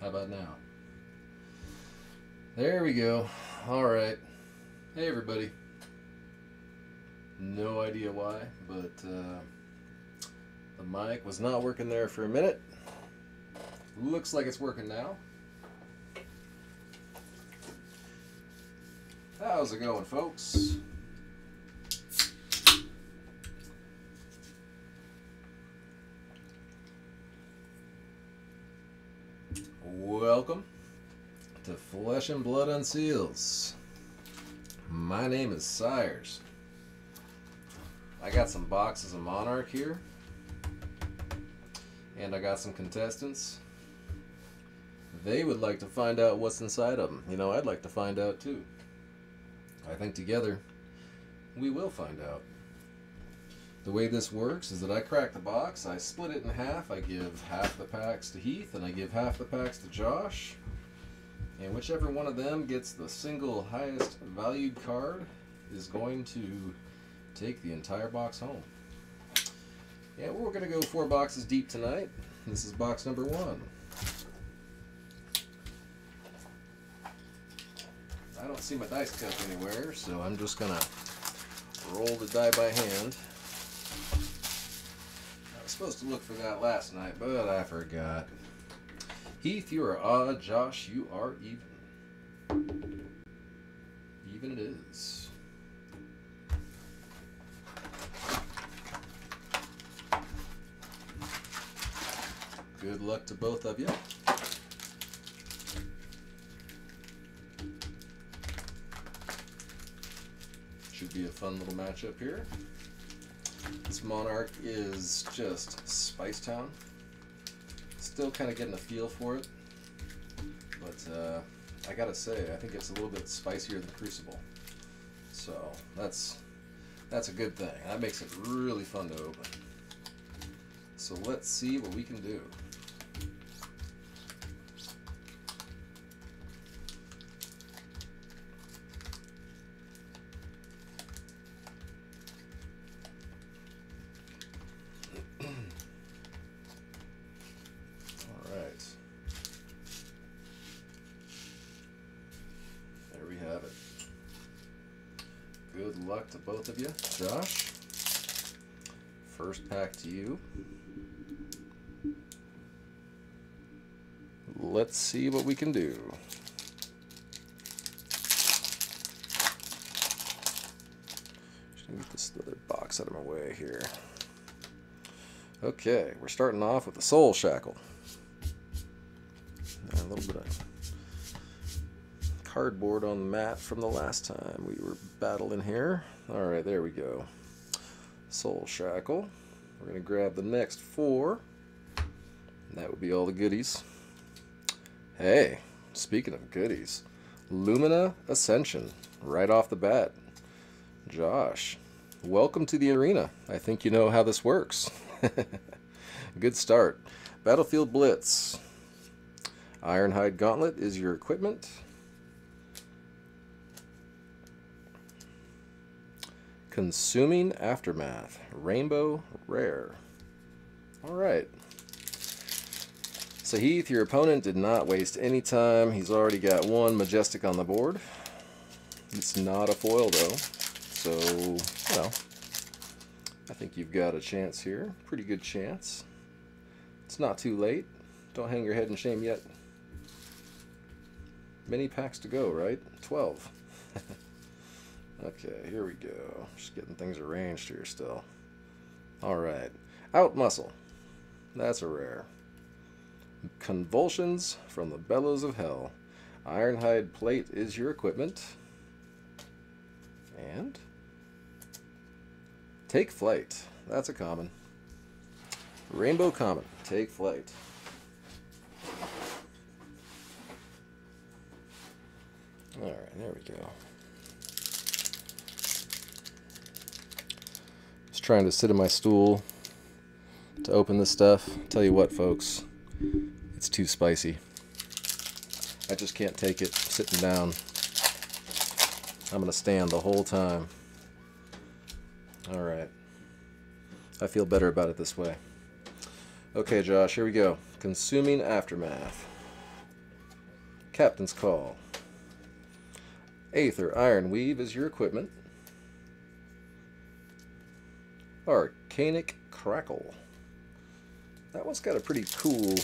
How about now? There we go. All right. Hey, everybody. No idea why, but uh, the mic was not working there for a minute. Looks like it's working now. How's it going, folks? Welcome to Flesh and Blood Unsealed. My name is Sires. I got some boxes of Monarch here, and I got some contestants. They would like to find out what's inside of them. You know, I'd like to find out too. I think together we will find out. The way this works is that I crack the box, I split it in half, I give half the packs to Heath, and I give half the packs to Josh. And whichever one of them gets the single highest valued card is going to take the entire box home. Yeah, we're going to go four boxes deep tonight. This is box number one. I don't see my dice cup anywhere, so I'm just going to roll the die by hand. Supposed to look for that last night, but I forgot. Heath, you are odd. Josh, you are even. Even it is. Good luck to both of you. Should be a fun little matchup here. This Monarch is just Spice Town. Still kind of getting a feel for it, but uh, I gotta say, I think it's a little bit spicier than Crucible. So that's that's a good thing. That makes it really fun to open. So let's see what we can do. You. Let's see what we can do. Just get this other box out of my way here. Okay, we're starting off with the Soul Shackle. And a little bit of cardboard on the mat from the last time we were battling here. All right, there we go. Soul Shackle. We're going to grab the next four. That would be all the goodies. Hey, speaking of goodies, Lumina Ascension, right off the bat. Josh, welcome to the arena. I think you know how this works. Good start. Battlefield Blitz. Ironhide Gauntlet is your equipment. Consuming Aftermath. Rainbow Rare. Alright. So Heath, your opponent did not waste any time. He's already got one Majestic on the board. It's not a foil though. So, you know, I think you've got a chance here. Pretty good chance. It's not too late. Don't hang your head in shame yet. Many packs to go, right? 12. okay, here we go. Just getting things arranged here still. Alright. Out Muscle. That's a rare. Convulsions from the Bellows of Hell. Ironhide Plate is your equipment. And Take Flight. That's a common. Rainbow Common. Take Flight. Alright, there we go. Just trying to sit in my stool to open this stuff. Tell you what, folks, it's too spicy. I just can't take it sitting down. I'm going to stand the whole time. Alright. I feel better about it this way. Okay, Josh, here we go. Consuming Aftermath. Captain's Call. Aether Iron Weave is your equipment. Arcanic Crackle. That one's got a pretty cool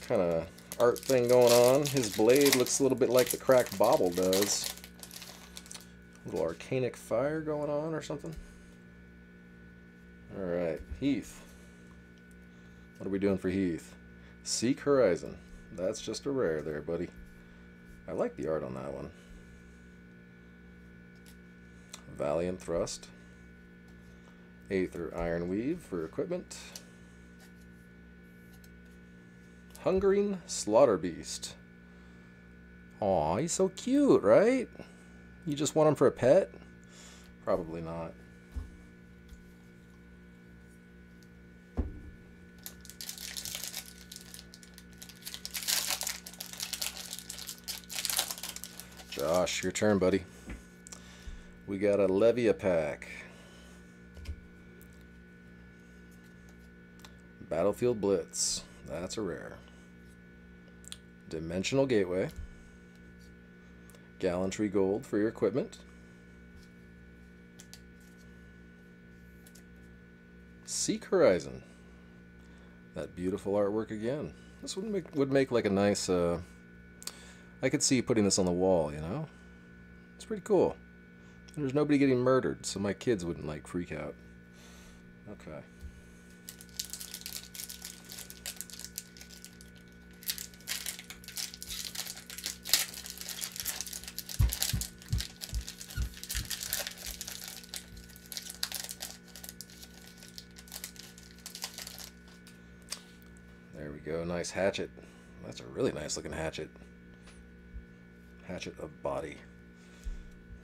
kind of art thing going on. His blade looks a little bit like the cracked bauble does. A little arcanic fire going on or something. Alright, Heath. What are we doing for Heath? Seek Horizon. That's just a rare there, buddy. I like the art on that one. Valiant Thrust. Aether Iron Weave for equipment. Hungering Slaughter Beast. Aw, he's so cute, right? You just want him for a pet? Probably not. Josh, your turn, buddy. We got a Levia pack. Battlefield Blitz. That's a rare. Dimensional Gateway. Gallantry Gold for your equipment. Seek Horizon. That beautiful artwork again. This would make would make like a nice. Uh, I could see putting this on the wall. You know, it's pretty cool. There's nobody getting murdered, so my kids wouldn't like freak out. Okay. Nice hatchet. That's a really nice looking hatchet. Hatchet of body.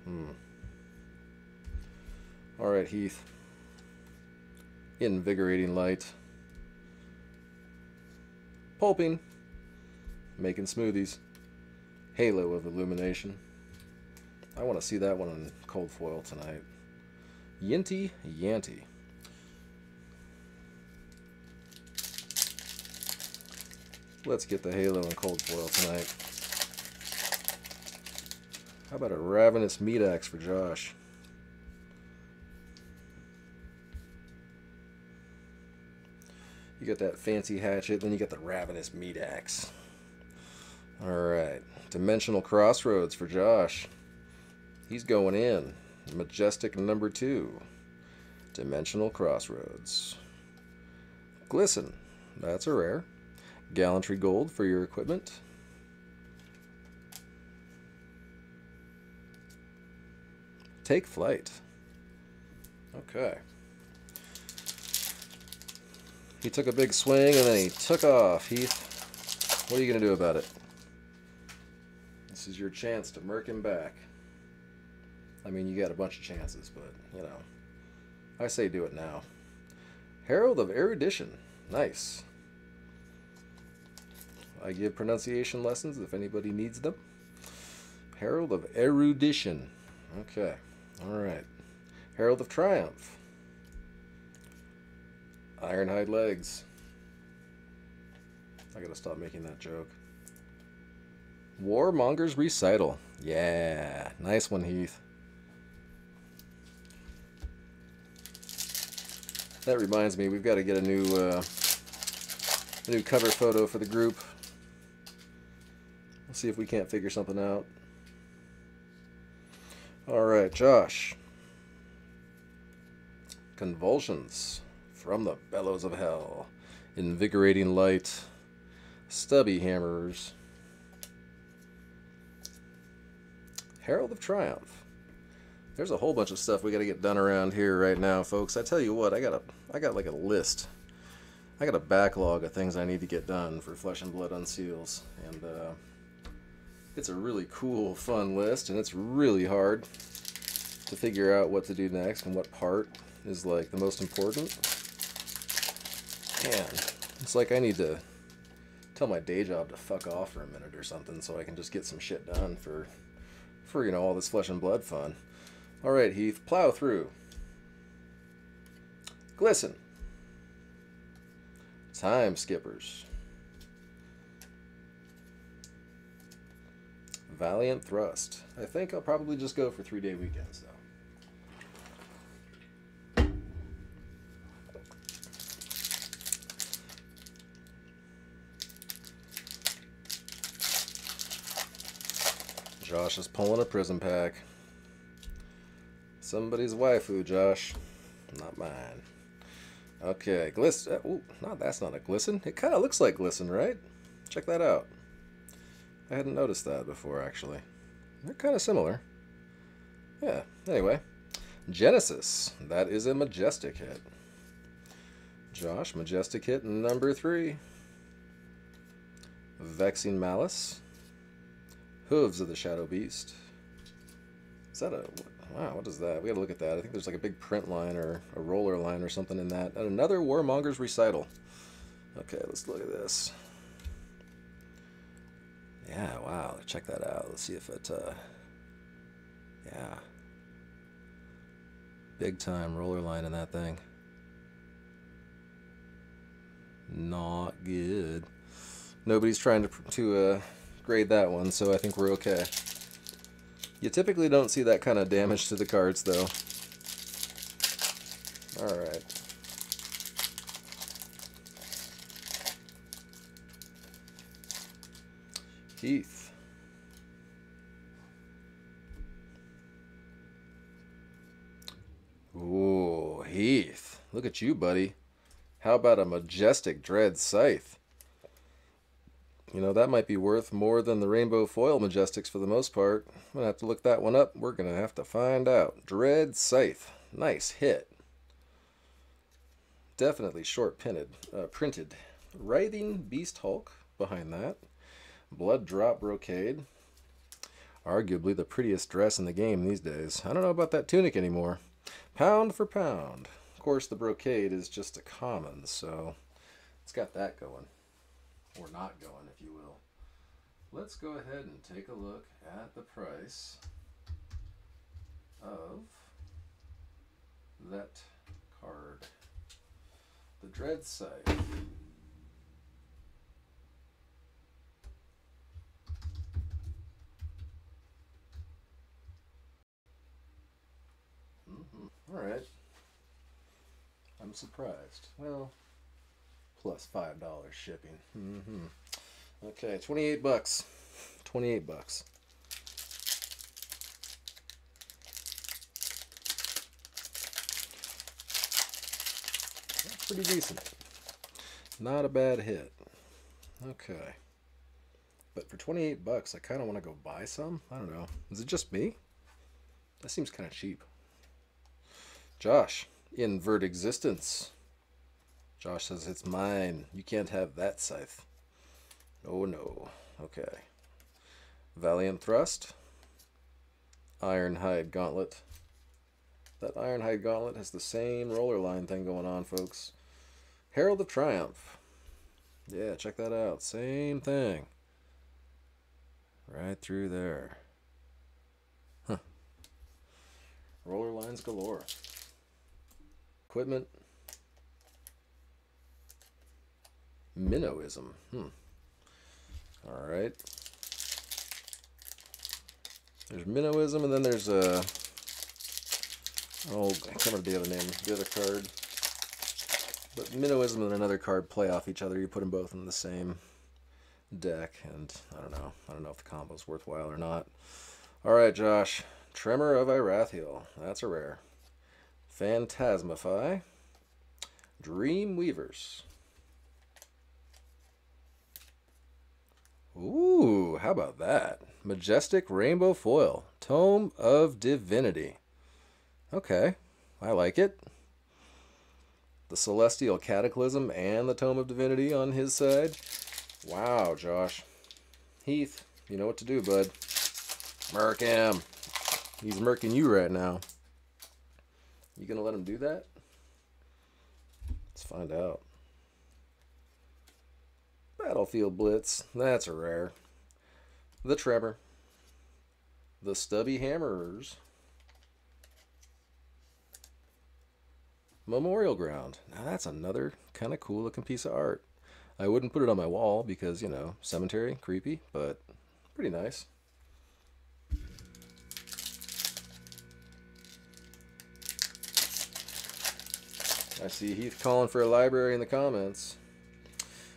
Hmm. Alright, Heath. Invigorating light. Pulping. Making smoothies. Halo of illumination. I want to see that one in cold foil tonight. Yinty Yanty. Let's get the Halo and cold foil tonight. How about a Ravenous Meat Axe for Josh? You got that fancy hatchet, then you got the Ravenous Meat Axe. Alright. Dimensional Crossroads for Josh. He's going in. Majestic number two. Dimensional Crossroads. Glisten. That's a rare. Gallantry Gold for your equipment. Take flight. Okay. He took a big swing and then he took off. Heath, what are you going to do about it? This is your chance to murk him back. I mean, you got a bunch of chances, but, you know. I say do it now. Herald of Erudition. Nice. I give pronunciation lessons if anybody needs them. Herald of Erudition. Okay. Alright. Herald of Triumph. Ironhide legs. I gotta stop making that joke. Warmonger's Recital. Yeah. Nice one, Heath. That reminds me, we've got to get a new, uh, a new cover photo for the group. We'll see if we can't figure something out. All right, Josh. Convulsions from the bellows of hell. Invigorating light. Stubby hammers. Herald of Triumph. There's a whole bunch of stuff we got to get done around here right now, folks. I tell you what, I got a, I got like a list. I got a backlog of things I need to get done for Flesh and Blood Unsealed, and uh, it's a really cool, fun list, and it's really hard to figure out what to do next and what part is like the most important. Man, it's like I need to tell my day job to fuck off for a minute or something so I can just get some shit done for, for you know, all this flesh and blood fun. All right, Heath, plow through. Glisten. Time skippers. Valiant Thrust. I think I'll probably just go for three day weekends though. Josh is pulling a prison pack. Somebody's waifu, Josh. Not mine. Okay, glisten. Uh, ooh, no, that's not a glisten. It kind of looks like glisten, right? Check that out. I hadn't noticed that before, actually. They're kind of similar. Yeah, anyway. Genesis. That is a majestic hit. Josh, majestic hit number three. Vexing Malice. Hooves of the Shadow Beast. Is that a... Wow, what is that? We gotta look at that. I think there's like a big print line or a roller line or something in that. And another Warmonger's Recital. Okay, let's look at this. Yeah, wow. Check that out. Let's see if it... Uh, yeah. Big time roller line in that thing. Not good. Nobody's trying to, to uh, grade that one, so I think we're okay. You typically don't see that kind of damage to the cards, though. Alright. Heath. Ooh, Heath. Look at you, buddy. How about a majestic Dread Scythe? You know, that might be worth more than the Rainbow Foil Majestics for the most part. I'm going to have to look that one up. We're going to have to find out. Dread Scythe. Nice hit. Definitely short printed. Uh, printed. Writhing Beast Hulk behind that. Blood Drop Brocade. Arguably the prettiest dress in the game these days. I don't know about that tunic anymore. Pound for pound. Of course, the brocade is just a common, so it's got that going or not going, if you will. Let's go ahead and take a look at the price of that card. The Dread Scythe. Mm -hmm. All right. I'm surprised. Well, plus five dollars shipping. Mm-hmm. Okay, twenty-eight bucks. Twenty-eight bucks. That's pretty decent. Not a bad hit. Okay. But for 28 bucks, I kind of want to go buy some. I don't know. Is it just me? That seems kind of cheap. Josh, invert existence. Josh says, it's mine. You can't have that scythe. Oh no. Okay. Valiant Thrust. Ironhide Gauntlet. That Ironhide Gauntlet has the same roller line thing going on, folks. Herald of Triumph. Yeah, check that out. Same thing. Right through there. Huh. Roller lines galore. Equipment. Minnowism. Hmm. All right. There's Minnowism, and then there's a. Uh, oh, I can't remember the other name. The other card. But Minnowism and another card play off each other. You put them both in the same deck, and I don't know. I don't know if the combo's worthwhile or not. All right, Josh. Tremor of Arathael. That's a rare. Phantasmify. Dream Weavers. Ooh, how about that? Majestic Rainbow Foil. Tome of Divinity. Okay, I like it. The Celestial Cataclysm and the Tome of Divinity on his side. Wow, Josh. Heath, you know what to do, bud. Murk him. He's murking you right now. You gonna let him do that? Let's find out. Battlefield Blitz. That's a rare. The Tremor. The Stubby Hammerers. Memorial Ground. Now that's another kind of cool looking piece of art. I wouldn't put it on my wall because, you know, cemetery, creepy, but pretty nice. I see Heath calling for a library in the comments.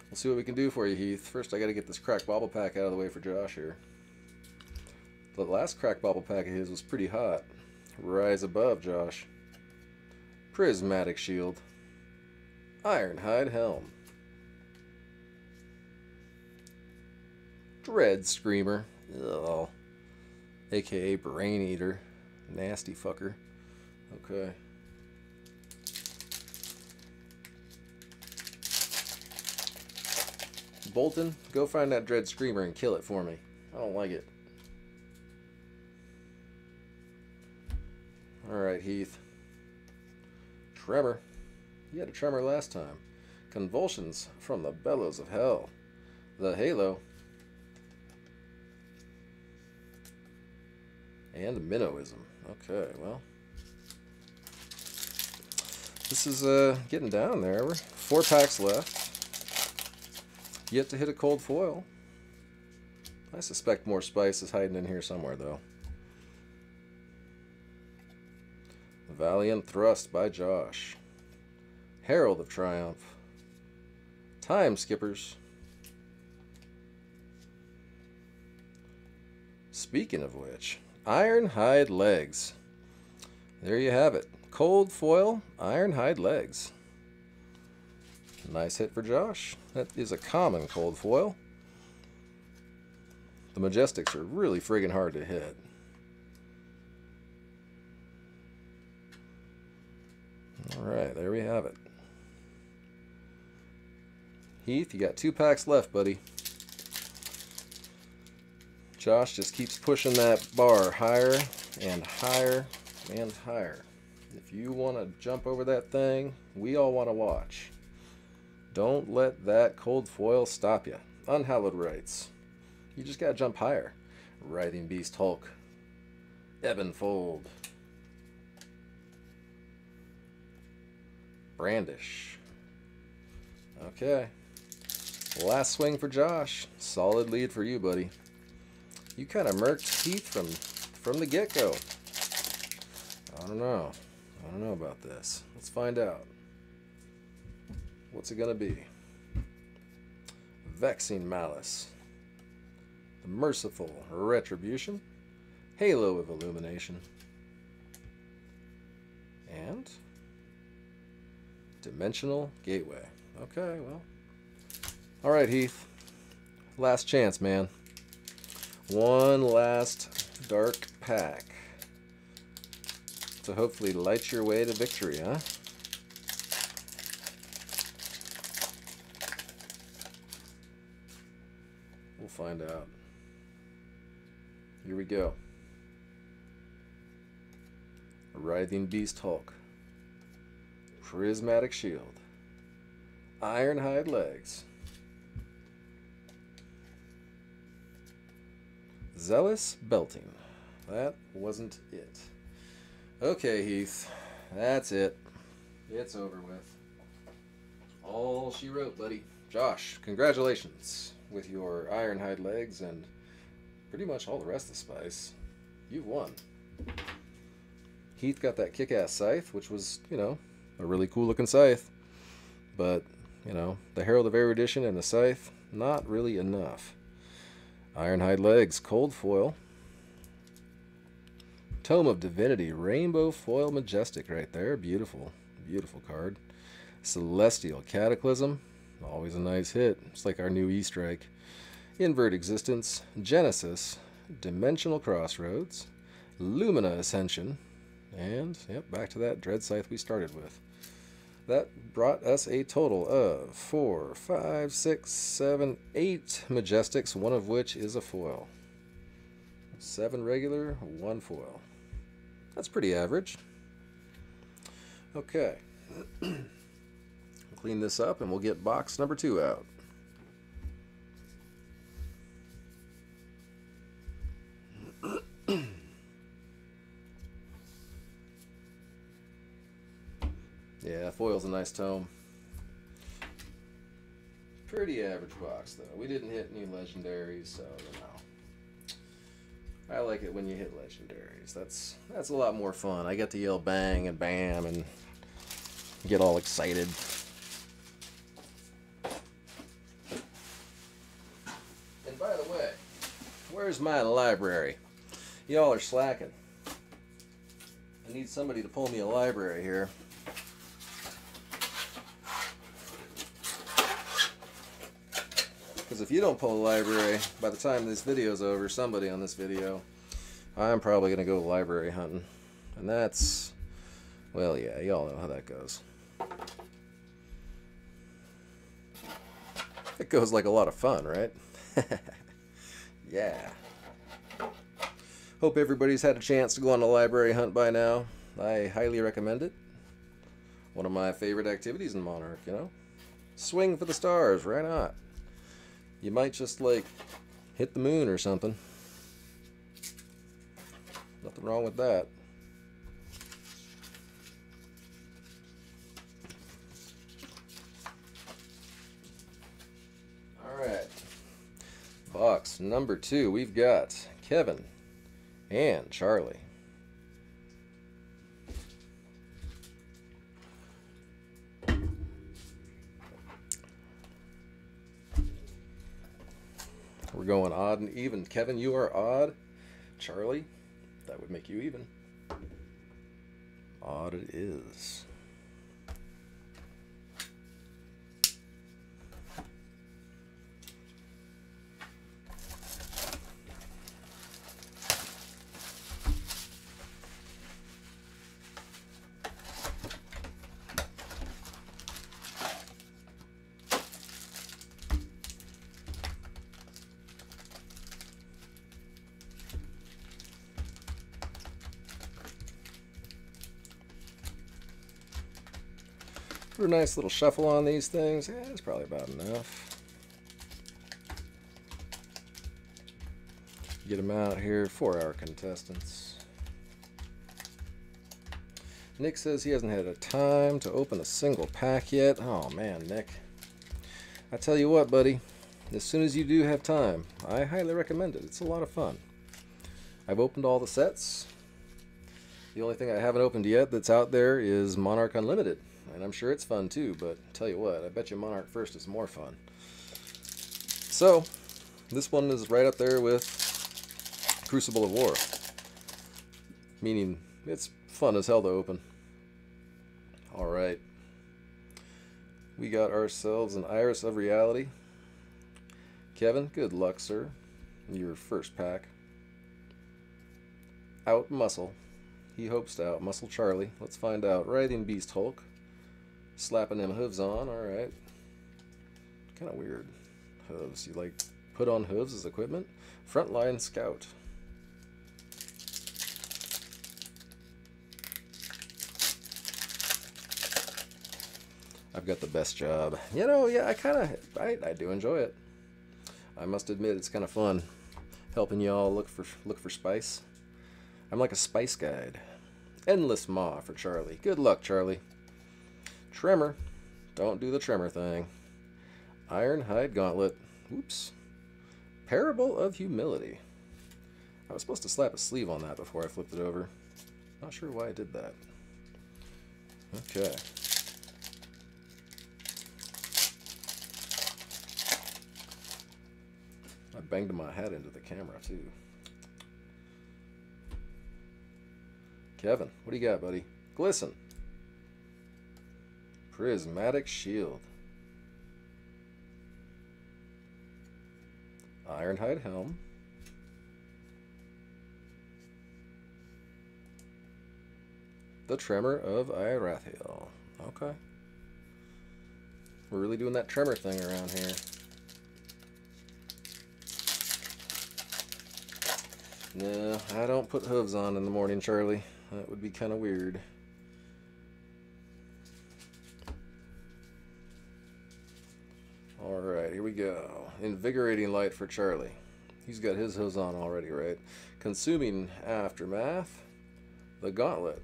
We'll see what we can do for you, Heath. First, I got to get this crack bauble pack out of the way for Josh here. The last crack bauble pack of his was pretty hot. Rise above, Josh. Prismatic shield. Ironhide helm. Dread Screamer. Ugh. AKA Brain Eater. Nasty fucker. Okay. Boltyn, go find that Dread Screamer and kill it for me. I don't like it. Alright, Heath. Tremor. You had a tremor last time. Convulsions from the bellows of hell. The Halo. And Minnowism. Okay, well. This is uh, getting down there. We're four packs left. Yet to hit a cold foil. I suspect more spice is hiding in here somewhere, though. Valiant Thrust by Josh. Herald of Triumph. Time Skippers. Speaking of which, Ironhide Legs. There you have it. Cold foil, Ironhide Legs. Nice hit for Josh. That is a common cold foil. The Majestics are really friggin' hard to hit. Alright, there we have it. Heath, you got two packs left, buddy. Josh just keeps pushing that bar higher and higher and higher. If you want to jump over that thing, we all want to watch. Don't let that cold foil stop you. Unhallowed Rites. You just gotta jump higher. Writhing Beast Hulk. Ebonfold. Brandish. Okay. Last swing for Josh. Solid lead for you, buddy. You kind of murked Heath from from the get-go. I don't know. I don't know about this. Let's find out. What's it gonna be? Vexing Malice. The Merciful Retribution. Halo of Illumination. And Dimensional Gateway. Okay, well. Alright, Heath. Last chance, man. One last dark pack. To hopefully light your way to victory, huh? Find out. Here we go. Writhing Beast Hulk. Prismatic Shield. Ironhide Legs. Zealous Belting. That wasn't it. Okay, Heath. That's it. It's over with. All she wrote, buddy. Josh, congratulations with your Ironhide legs and pretty much all the rest of the spice. You've won. Heath got that kick-ass scythe, which was, you know, a really cool looking scythe. But, you know, the Herald of Erudition and the scythe, not really enough. Ironhide legs, cold foil. Tome of Divinity, rainbow foil majestic right there. Beautiful, beautiful card. Celestial Cataclysm, always a nice hit. It's like our new E-Strike. Invert Existence, Genesis, Dimensional Crossroads, Lumina Ascension, and, yep, back to that Dread Scythe we started with. That brought us a total of four, five, six, seven, eight Majestics, one of which is a foil. Seven regular, one foil. That's pretty average. Okay. Clean this up and we'll get box number two out. Yeah, foil's a nice tome. Pretty average box, though. We didn't hit any legendaries, so you know. I like it when you hit legendaries. That's that's a lot more fun. I get to yell bang and bam and get all excited. Where's my library? Y'all are slacking. I need somebody to pull me a library here. Because if you don't pull a library, by the time this video's over, somebody on this video, I'm probably going to go library hunting. And that's, well, yeah, y'all know how that goes. It goes like a lot of fun, right? yeah. Hope everybody's had a chance to go on a library hunt by now. I highly recommend it. One of my favorite activities in Monarch, you know? Swing for the stars, why not? You might just, like, hit the moon or something. Nothing wrong with that. Box number two, we've got Kevin and Charlie. We're going odd and even. Kevin, you are odd. Charlie, that would make you even. Odd it is. Put a nice little shuffle on these things. Yeah, that's probably about enough. Get them out here. for our contestants. Nick says he hasn't had a time to open a single pack yet. Oh man, Nick. I tell you what, buddy. As soon as you do have time, I highly recommend it. It's a lot of fun. I've opened all the sets. The only thing I haven't opened yet that's out there is Monarch Unlimited and I'm sure it's fun too, but tell you what, I bet you Monarch First is more fun. So, this one is right up there with Crucible of War, meaning it's fun as hell to open. Alright, we got ourselves an Iris of Reality. Kevin, good luck, sir. Your first pack. Out Muscle. He hopes to out Muscle Charlie. Let's find out. Writhing Beast Hulk. Slapping them hooves on, alright. Kind of weird. Hooves. You like put on hooves as equipment? Frontline Scout. I've got the best job. You know, yeah, I kind of, I, I do enjoy it. I must admit, it's kind of fun helping y'all look for look for spice. I'm like a spice guide. Endless Maw for Charlie. Good luck, Charlie. Tremor. Don't do the tremor thing. Ironhide Gauntlet. Oops. Parable of Humility. I was supposed to slap a sleeve on that before I flipped it over. Not sure why I did that. Okay. I banged my head into the camera too. Kevin, what do you got, buddy? Glisten. Prismatic Shield. Ironhide Helm. The Tremor of Arathael. Okay. We're really doing that tremor thing around here. No, I don't put hooves on in the morning, Charlie. That would be kind of weird. Alright, here we go. Invigorating light for Charlie. He's got his hose on already, right? Consuming aftermath. The gauntlet.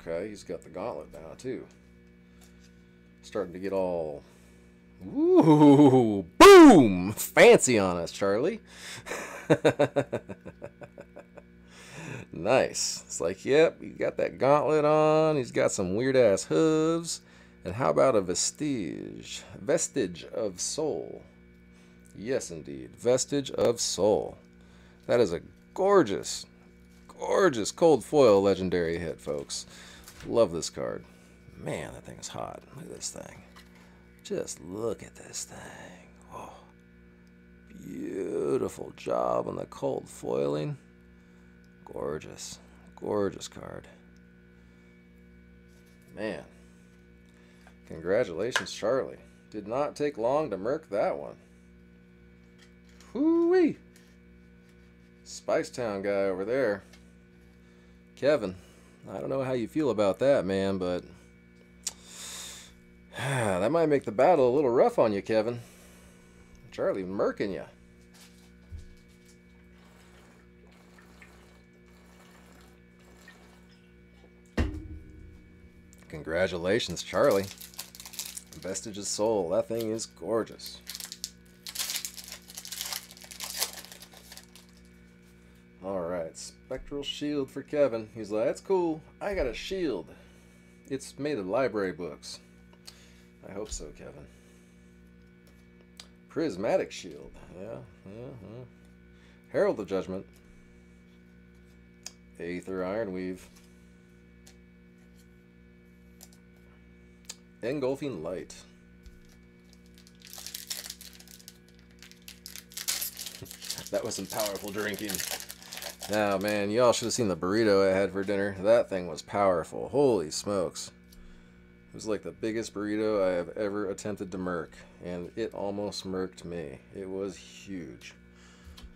Okay, he's got the gauntlet now, too. Starting to get all... Ooh, boom! Fancy on us, Charlie. nice. It's like, yep, he got that gauntlet on. He's got some weird-ass hooves. And how about a vestige? Vestige of Sol. Yes, indeed. Vestige of Sol. That is a gorgeous, gorgeous cold foil legendary hit, folks. Love this card. Man, that thing is hot. Look at this thing. Just look at this thing. Oh, beautiful job on the cold foiling. Gorgeous, gorgeous card. Man, congratulations, Charlie. Did not take long to merc that one. Whoo-wee! Spicetown guy over there. Kevin, I don't know how you feel about that, man, but that might make the battle a little rough on you, Kevin. Charlie murking you. Congratulations, Charlie. Vestige of Sol. That thing is gorgeous. Alright, Spectral Shield for Kevin. He's like, that's cool. I got a shield. It's made of library books. I hope so, Kevin. Prismatic Shield. Yeah, yeah, yeah. Herald of Judgment. Aether Ironweave. Engulfing Light. that was some powerful drinking. Now, man, y'all should have seen the burrito I had for dinner. That thing was powerful. Holy smokes. It was like the biggest burrito I have ever attempted to murk, and it almost murked me. It was huge.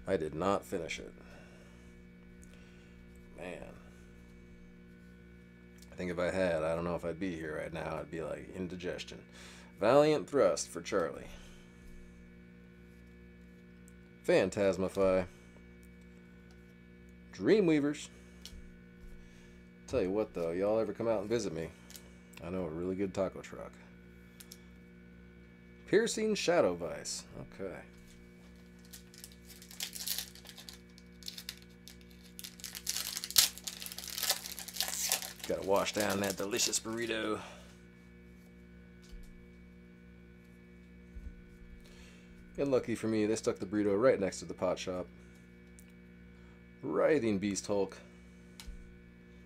I did not finish it. Man. Think if I had, I don't know if I'd be here right now. I'd be like indigestion. Valiant Thrust for Charlie. Phantasmify. Dreamweavers. Tell you what though, y'all ever come out and visit me? I know a really good taco truck. Piercing Shadow Vise. Okay. Gotta wash down that delicious burrito. And lucky for me, they stuck the burrito right next to the pot shop. Writhing Beast Hulk.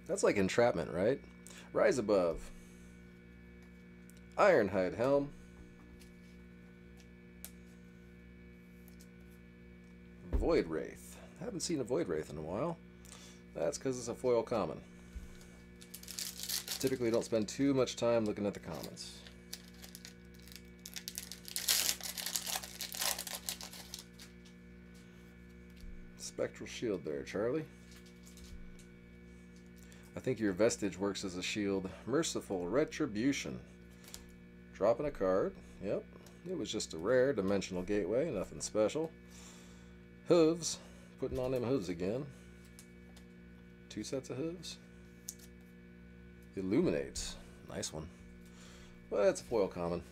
That's like entrapment, right? Rise above. Ironhide Helm. Void Wraith. Haven't seen a Void Wraith in a while. That's because it's a foil common. Typically don't spend too much time looking at the comments. Spectral Shield there, Charlie. I think your Vestige works as a shield. Merciful Retribution. Dropping a card. Yep. It was just a rare Dimensional Gateway. Nothing special. Hooves. Putting on them hooves again. Two sets of hooves. Illuminates. Nice one. But it's a foil common.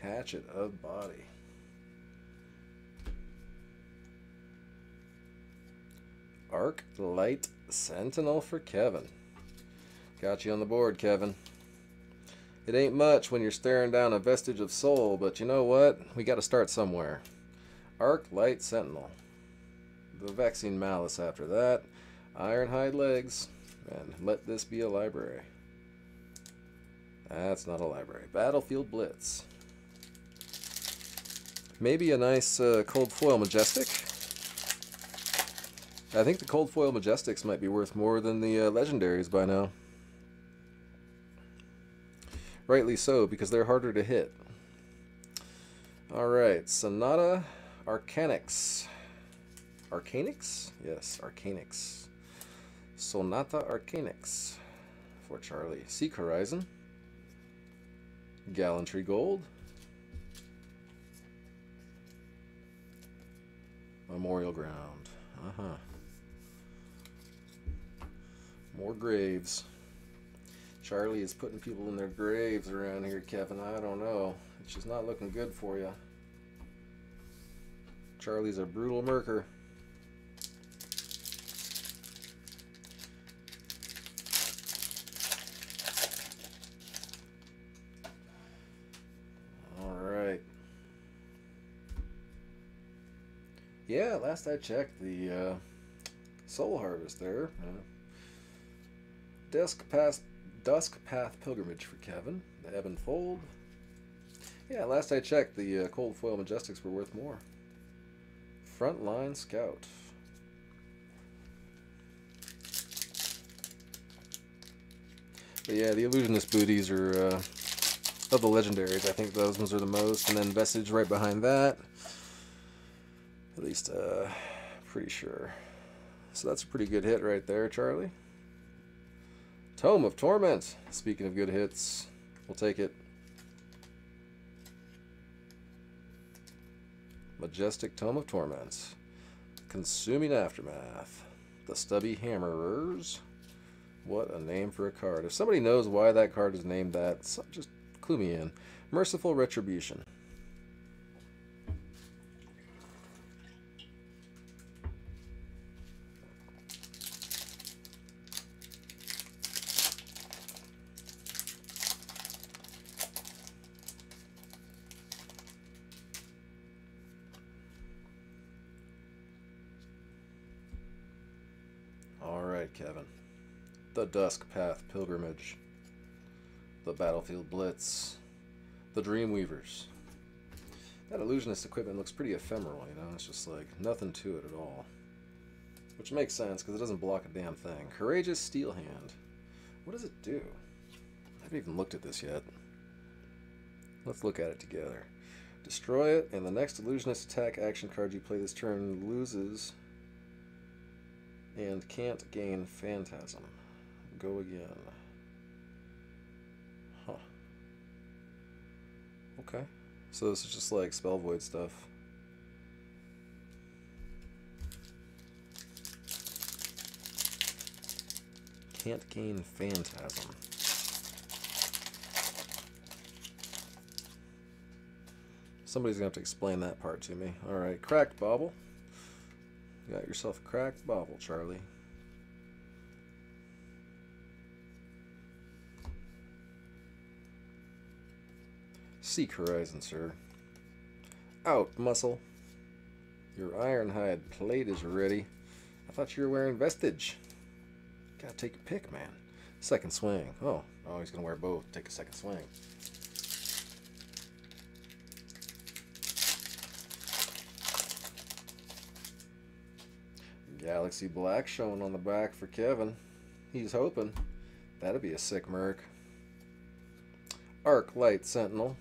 Hatchet of Body. Arc Light Sentinel for Kevin. Got you on the board, Kevin. It ain't much when you're staring down a vestige of Sol, but you know what? We got to start somewhere. Arc Light Sentinel. The Vexing Malice after that. Ironhide Legs. And let this be a library. That's not a library. Battlefield Blitz. Maybe a nice uh, cold foil majestic. I think the cold foil majestics might be worth more than the uh, legendaries by now. Rightly so, because they're harder to hit. Alright, Sonata Arcanix. Arcanix? Yes, Arcanix. Sonata Arcanix for Charlie. Seek Horizon. Gallantry Gold. Memorial Ground. Uh-huh. More graves. Charlie is putting people in their graves around here, Kevin. I don't know. It's just not looking good for you. Charlie's a brutal murker. Alright. Yeah, last I checked, the uh, Soul Harvest there. Uh, Dusk, Dusk Path Pilgrimage for Kevin. The Ebon Fold. Yeah, last I checked, the uh, Cold Foil Majestics were worth more. Frontline Scout. But yeah, the Illusionist booties are uh, of the legendaries. I think those ones are the most, and then Vestige right behind that. At least, uh, pretty sure. So that's a pretty good hit right there, Charlie. Tome of Torment. Speaking of good hits, we'll take it. Majestic Tome of Torments, Consuming Aftermath. The Stubby Hammerers. What a name for a card. If somebody knows why that card is named that, just clue me in. Merciful Retribution. Dusk Path Pilgrimage. The Battlefield Blitz. The Dreamweavers. That illusionist equipment looks pretty ephemeral, you know? It's just like nothing to it at all. Which makes sense because it doesn't block a damn thing. Courageous Steelhand. What does it do? I haven't even looked at this yet. Let's look at it together. Destroy it, and the next illusionist attack action card you play this turn loses and can't gain Phantasm. Go again. Huh. Okay. So this is just like Spell Void stuff. Can't gain Phantasm. Somebody's gonna have to explain that part to me. Alright, cracked bauble. You got yourself a cracked bauble, Charlie. Seek horizon, sir. Out, muscle. Your ironhide plate is ready. I thought you were wearing vestige. Gotta take a pick, man. Second swing. Oh, oh, he's gonna wear both. Take a second swing. Galaxxi Black showing on the back for Kevin. He's hoping. That'd be a sick merc. Arc Light Sentinel.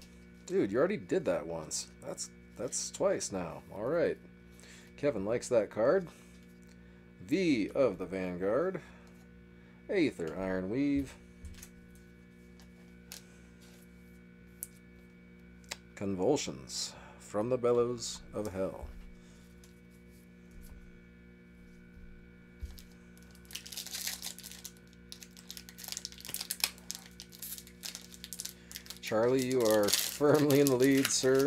Dude, you already did that once. That's that's twice now. Alright. Kevin likes that card. V of the Vanguard. Aether Ironweave. Convulsions from the Bellows of Hell. Charlie, you are firmly in the lead, sir.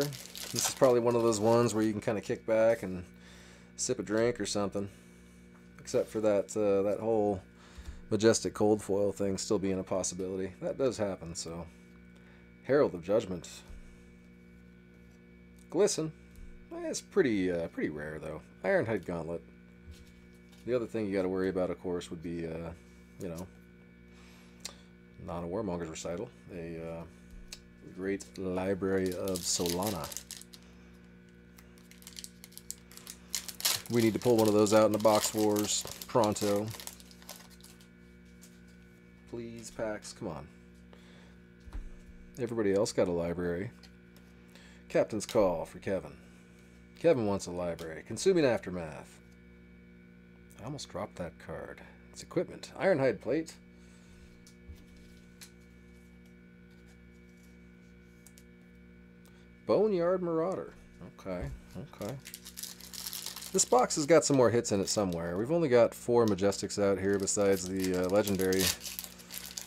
This is probably one of those ones where you can kind of kick back and sip a drink or something. Except for that uh, that whole majestic cold foil thing still being a possibility. That does happen, so. Herald of Judgment. Glisten. Eh, it's pretty uh, pretty rare though. Ironhide Gauntlet. The other thing you got to worry about, of course, would be, uh, you know, not a Warmonger's recital. A uh, Great Library of Solana. We need to pull one of those out in the Box Wars pronto. Please, packs, come on. Everybody else got a library. Captain's Call for Kevin. Kevin wants a library. Consuming Aftermath. I almost dropped that card. It's equipment. Ironhide Plate. Boneyard Marauder. Okay, okay. This box has got some more hits in it somewhere. We've only got four Majestics out here besides the uh, Legendary.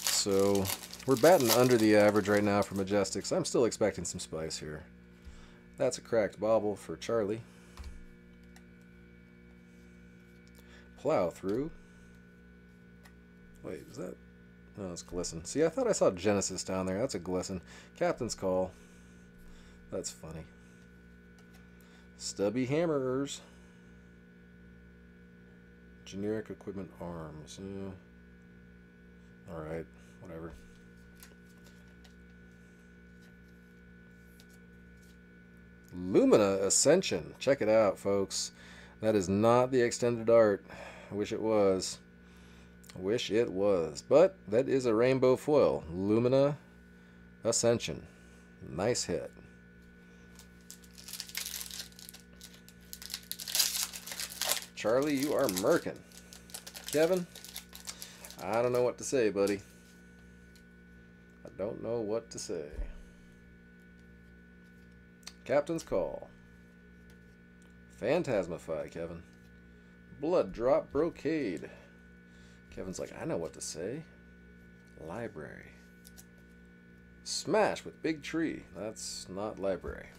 So we're batting under the average right now for Majestics. I'm still expecting some spice here. That's a cracked bauble for Charlie. Plow through. Wait, is that... No, it's Glisten. See, I thought I saw Genesis down there. That's a Glisten. Captain's Call. That's funny. Stubby hammers. Generic equipment arms. Alright, whatever. Lumina Ascension. Check it out, folks. That is not the extended art. I wish it was. I wish it was. But that is a rainbow foil. Lumina Ascension. Nice hit. Charlie, you are merkin. Kevin, I don't know what to say, buddy. I don't know what to say. Captain's Call. Phantasmify, Kevin. Blood Drop Brocade. Kevin's like, I know what to say. Library. Smash with Big Tree. That's not library.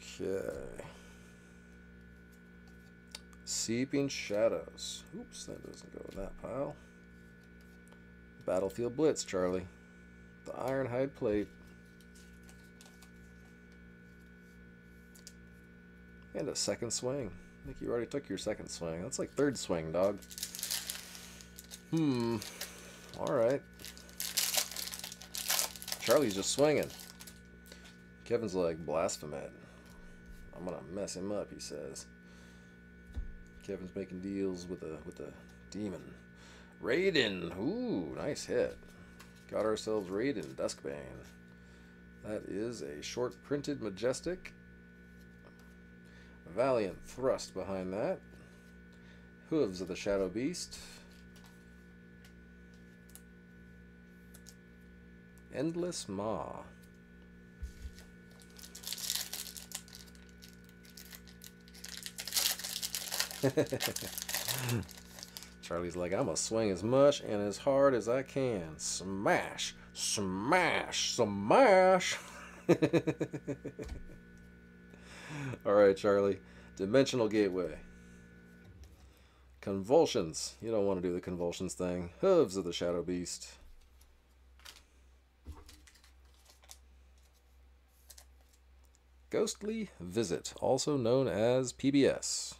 Okay. Seeping Shadows. Oops, that doesn't go in that pile. Battlefield Blitz, Charlie. The Ironhide Plate. And a second swing. I think you already took your second swing. That's like third swing, dog. Hmm. Alright. Charlie's just swinging. Kevin's like, blasphemous. I'm gonna mess him up, he says. Kevin's making deals with a with a demon. Raydn! Ooh, nice hit. Got ourselves Raydn, Duskbane. That is a short printed majestic. Valiant thrust behind that. Hooves of the Shadowbeast. Endless Maw. Charlie's like, I'm gonna swing as much and as hard as I can. Smash, smash, smash. All right, Charlie. Dimensional Gateway. Convulsions. You don't want to do the convulsions thing. Hooves of the Shadowbeast. Ghostly Visit, also known as PBS.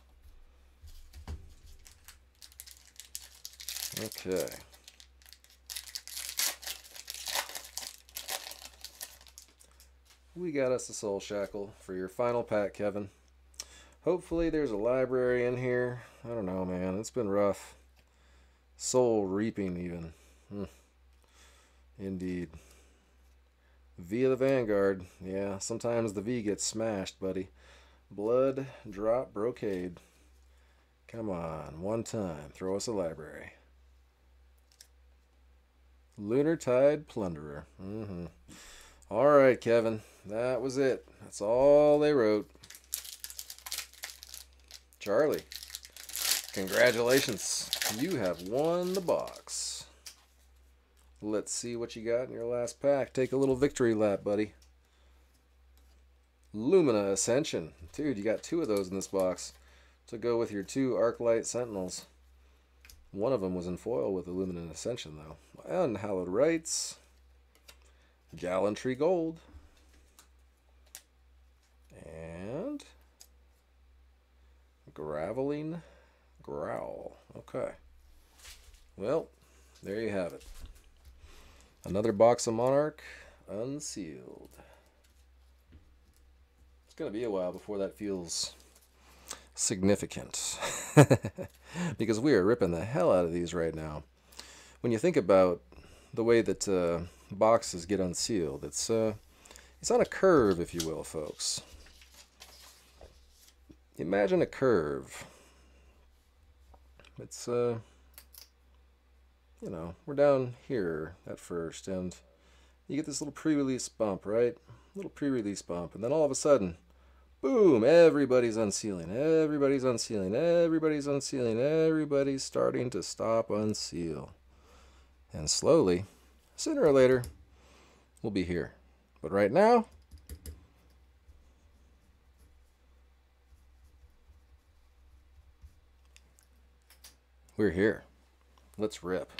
Okay. We got us a soul shackle for your final pack, Kevin. Hopefully there's a library in here. I don't know, man. It's been rough. Soul reaping, even. Hmm. Indeed. V of the Vanguard. Yeah, sometimes the V gets smashed, buddy. Blood Drop Brocade. Come on, one time. Throw us a library. Lunartide Plunderer. Mm-hmm. All right, Kevin. That was it. That's all they wrote. Charlie, congratulations. You have won the box. Let's see what you got in your last pack. Take a little victory lap, buddy. Lumina Ascension. Dude, you got two of those in this box to go with your two Arc Light Sentinels. One of them was in foil with Illuminant Ascension, though. Unhallowed Rites. Gallantry Gold. And Graveling Growl. Okay. Well, there you have it. Another box of Monarch unsealed. It's going to be a while before that feels significant because we are ripping the hell out of these right now. When you think about the way that uh, boxes get unsealed, it's uh, it's on a curve, if you will, folks. Imagine a curve. It's uh, you know, we're down here at first, and you get this little pre-release bump, right? Little pre-release bump, and then all of a sudden Boom! Everybody's unsealing. Everybody's unsealing. Everybody's unsealing. Everybody's starting to stop unseal. And slowly, sooner or later, we'll be here. But right now, we're here. Let's rip.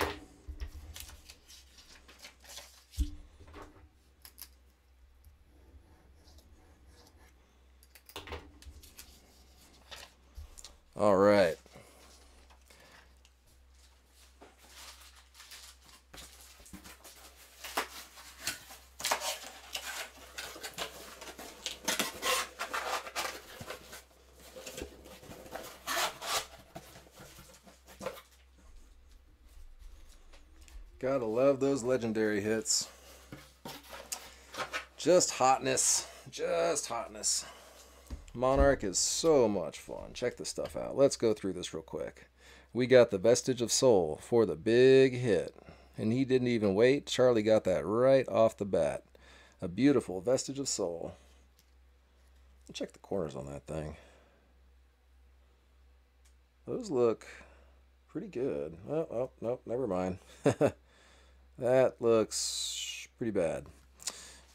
All right. Gotta love those legendary hits. Just hotness. Just hotness. Monarch is so much fun. Check this stuff out. Let's go through this real quick. We got the Vestige of Sol for the big hit. And he didn't even wait. Charlie got that right off the bat. A beautiful Vestige of Sol. Check the corners on that thing. Those look pretty good. Oh, oh nope, never mind. That looks pretty bad.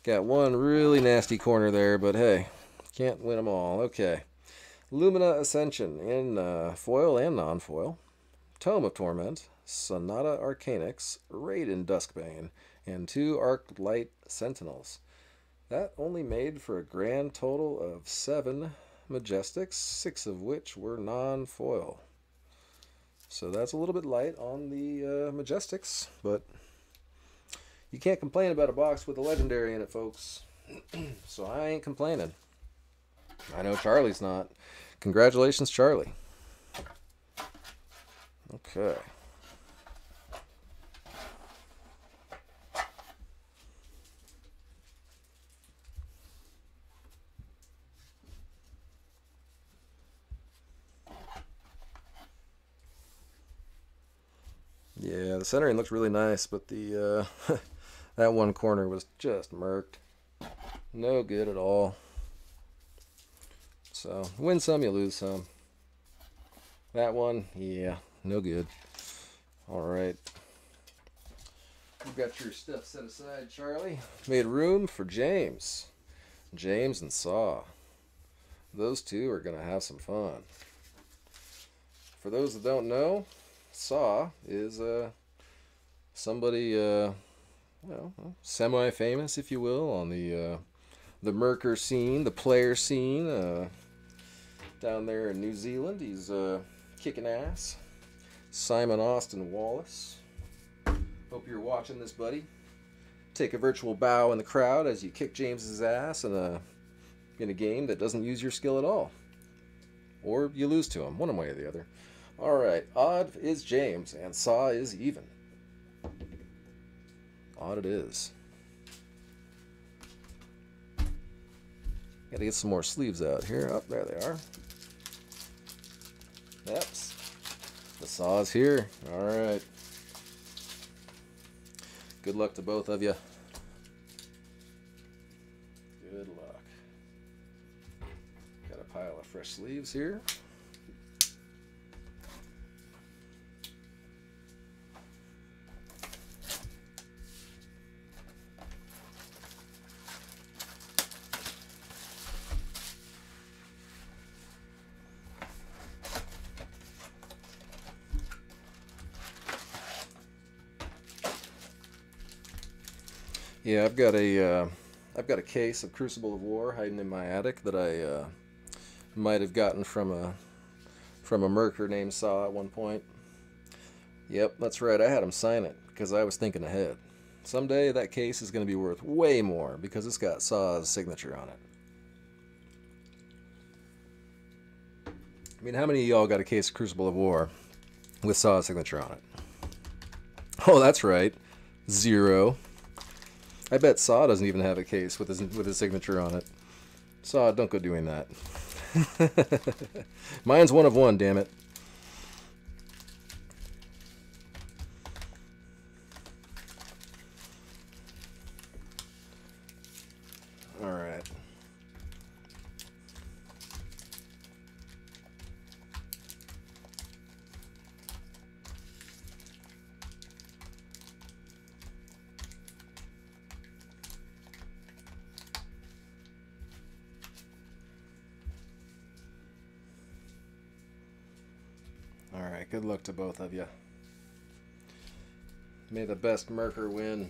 Got one really nasty corner there, but hey, can't win them all. Okay. Lumina Ascension in uh, foil and non-foil. Tome of Torment, Sonata Arcanix, Raydn Duskbane, and two Arc Light Sentinels. That only made for a grand total of seven Majestics, six of which were non-foil. So that's a little bit light on the uh, Majestics, but you can't complain about a box with a legendary in it, folks. so I ain't complaining. I know Charlie's not. Congratulations, Charlie. Okay. Yeah, the centering looks really nice, but the uh, That one corner was just murked. No good at all. So, win some, you lose some. That one, yeah, no good. Alright. You've got your stuff set aside, Charlie. Made room for James. James and Saw. Those two are going to have some fun. For those that don't know, Saw is uh, somebody uh, well, semi-famous, if you will, on the uh, the Merker scene, the player scene uh, down there in New Zealand. He's uh, kicking ass. Simon Austin Wallace. Hope you're watching this, buddy. Take a virtual bow in the crowd as you kick James's ass in a in a game that doesn't use your skill at all, or you lose to him, one way or the other. All right, odd is James and saw is even. Odd it is. Gotta get some more sleeves out here. Up oh, there they are. Yep. The saw's here. Alright. Good luck to both of you. Good luck. Got a pile of fresh sleeves here. Yeah, I've got a uh, I've got a case of Crucible of War hiding in my attic that I uh, might have gotten from a from a merker named Saw at one point. Yep, that's right. I had him sign it because I was thinking ahead. Someday that case is going to be worth way more because it's got Saw's signature on it. I mean, how many of y'all got a case of Crucible of War with Saw's signature on it? Oh, that's right. Zero. I bet Saw doesn't even have a case with his with his signature on it. Saw, don't go doing that. Mine's one of one, damn it. Both of you. May the best Merker win.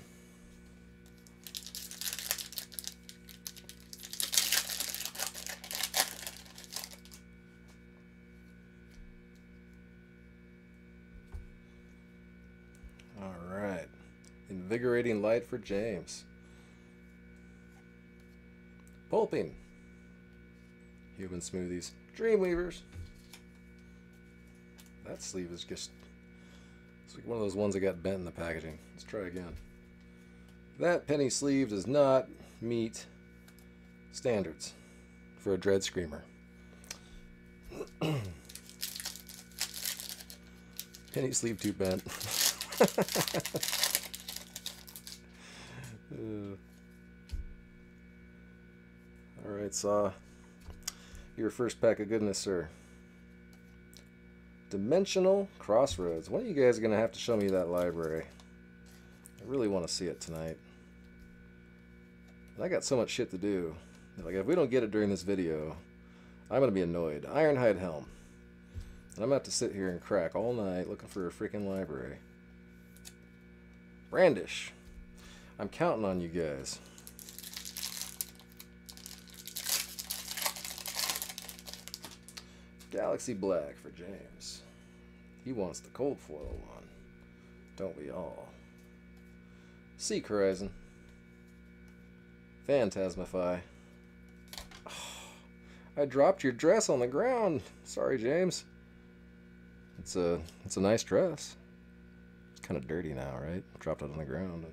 Invigorating light for James. Pulping. Human smoothies. Dreamweavers. That sleeve is just. It's like one of those ones that got bent in the packaging. Let's try again. That penny sleeve does not meet standards for a Dread Screamer. penny sleeve too bent. uh. All right, Saw. Your first pack of goodness, sir. Dimensional Crossroads. When are you guys going to have to show me that library. I really want to see it tonight. And I got so much shit to do. Like, if we don't get it during this video, I'm going to be annoyed. Ironhide Helm. And I'm going to have to sit here and crack all night looking for a freaking library. Brandish. I'm counting on you guys. Galaxxi Black for James. He wants the cold foil oh one. Don't we all? Seek Horizon. Phantasmify. Oh, I dropped your dress on the ground. Sorry, James. It's a it's a nice dress. It's kind of dirty now, right? Dropped it on the ground.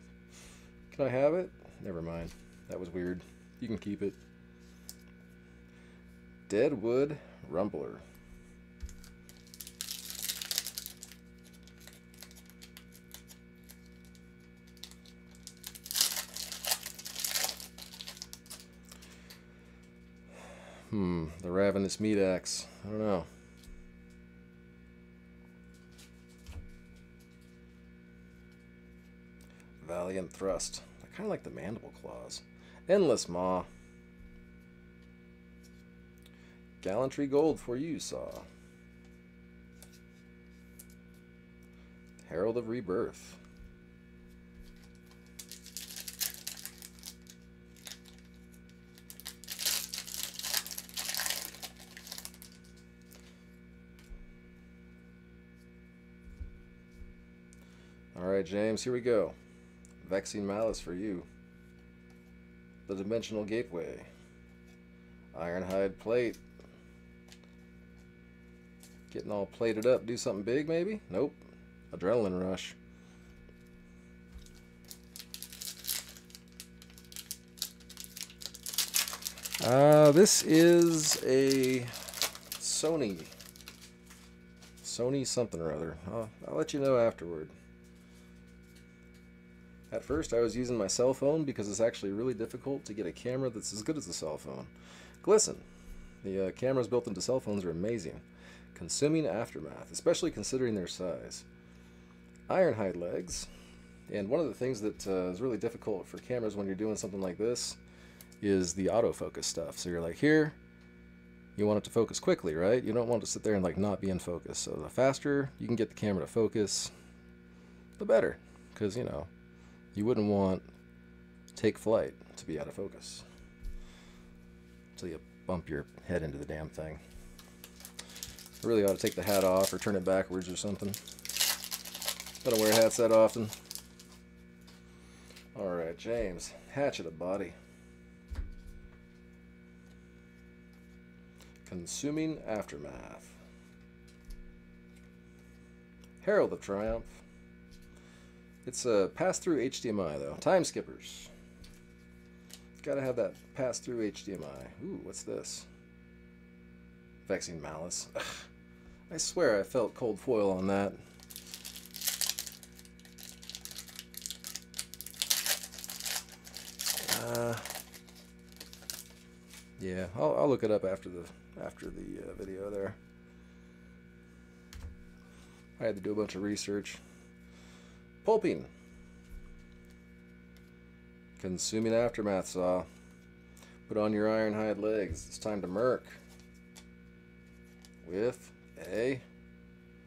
Can I have it? Never mind. That was weird. You can keep it. Deadwood Rumbler. Hmm, the Ravenous Meat Axe. I don't know. Valiant Thrust. I kind of like the Mandible Claws. Endless Maw. Gallantry Gold for you, Saw. Herald of Rebirth. All right, James, here we go. Vexing Malice for you. The Dimensional Gateway. Ironhide Plate. Getting all plated up. Do something big, maybe? Nope. Adrenaline Rush. Uh, this is a Sony. Sony something or other. I'll let you know afterward. At first, I was using my cell phone because it's actually really difficult to get a camera that's as good as a cell phone. Glisten. The uh, cameras built into cell phones are amazing. Consuming aftermath, especially considering their size. Ironhide legs. And one of the things that uh, is really difficult for cameras when you're doing something like this is the autofocus stuff. So you're like here, you want it to focus quickly, right? You don't want to sit there and like not be in focus. So the faster you can get the camera to focus, the better. Because, you know, you wouldn't want take flight to be out of focus. Until you bump your head into the damn thing. I really ought to take the hat off or turn it backwards or something. I don't wear hats that often. Alright, James. Hatchet of Body. Consuming Aftermath. Herald of Triumph. It's a pass-through HDMI though. Time skippers. Gotta have that pass-through HDMI. Ooh, what's this? Vexing Malice. Ugh. I swear I felt cold foil on that. Uh, yeah, I'll, I'll look it up after the after the uh, video there. I had to do a bunch of research. Pulping. Consuming aftermath saw. Put on your ironhide legs. It's time to murk. With a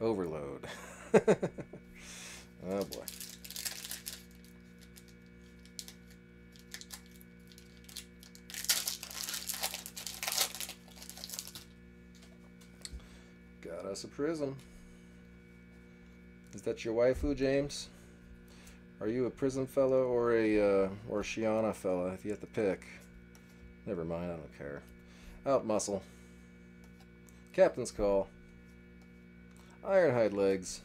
Overload. oh boy. Got us a prism. Is that your waifu, James? Are you a prism fella or a uh, or a Shiyana fella? If you have to pick. Never mind, I don't care. Out muscle. Captain's call. Ironhide legs.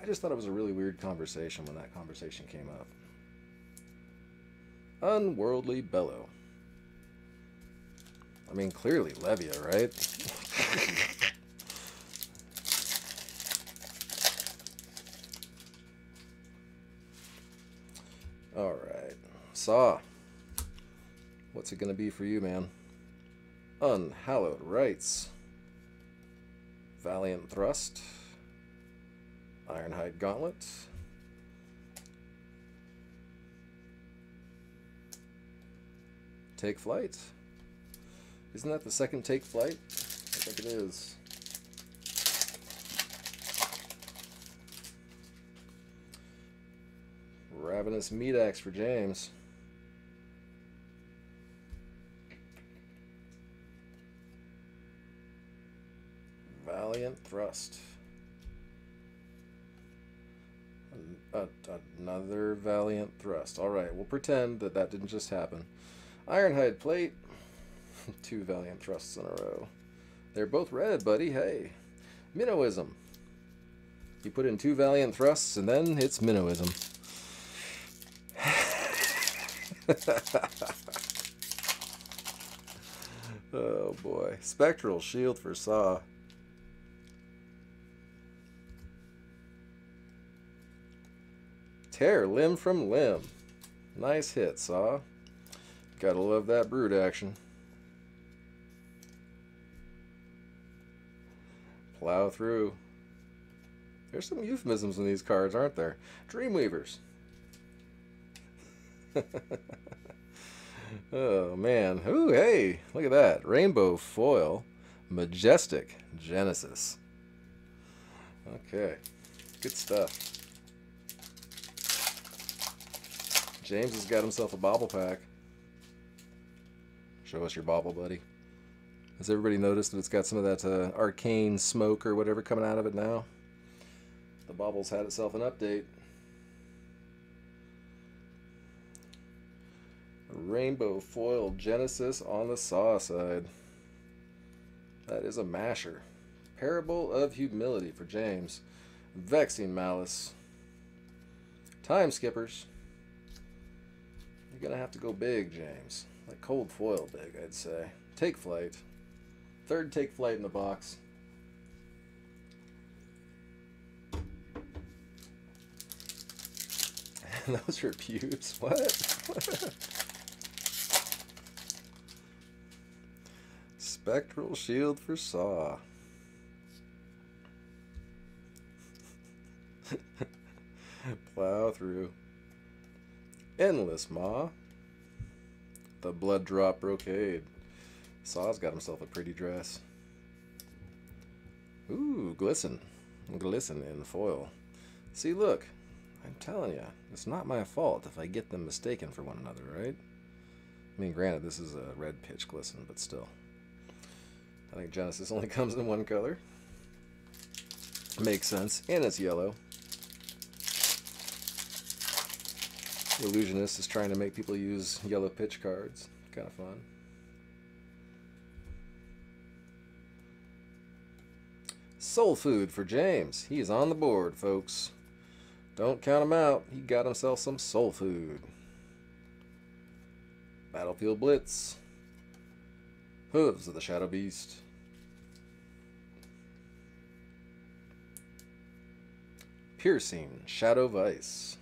I just thought it was a really weird conversation when that conversation came up. Unworldly bellow. I mean, clearly Levia, right? Alright. Saw. What's it going to be for you, man? Unhallowed Rites. Valiant Thrust. Ironhide Gauntlet. Take Flight. Isn't that the second Take Flight? I think it is. Ravenous Meat Axe for James. Valiant Thrust. An- another Valiant Thrust. Alright, we'll pretend that that didn't just happen. Ironhide Plate. Two Valiant Thrusts in a row. They're both red, buddy. Hey. Minnowism. You put in two Valiant Thrusts, and then it's Minnowism. oh boy. Spectral Shield for Saw. Tear limb from limb. Nice hit, Saw. Gotta love that brute action. Plow through. There's some euphemisms in these cards, aren't there? Dreamweavers. oh man. Ooh, hey, look at that. Rainbow foil. Majestic Genesis. Okay. Good stuff. James has got himself a bobble pack. Show us your bobble, buddy. Has everybody noticed that it's got some of that uh, arcane smoke or whatever coming out of it now? The bobble's had itself an update. Rainbow foil Genesis on the saw side. That is a masher. Parable of Humility for James. Vexing Malice. Time Skippers. You're gonna have to go big, James. Like cold foil big, I'd say. Take flight. Third take flight in the box. Those are pubes. What? Spectral shield for Saw. Plow through. Endless Maw. The Blood Drop Brocade. Saw's got himself a pretty dress. Ooh, glisten. Glisten in foil. See, look. I'm telling you, it's not my fault if I get them mistaken for one another, right? I mean, granted, this is a red pitch glisten, but still. I think Genesis only comes in one color. Makes sense. And it's yellow. The illusionist is trying to make people use yellow pitch cards. Kind of fun. Soul food for James. He is on the board, folks. Don't count him out. He got himself some soul food. Battlefield Blitz. Hooves of the Shadowbeast. Piercing Shadow Vise.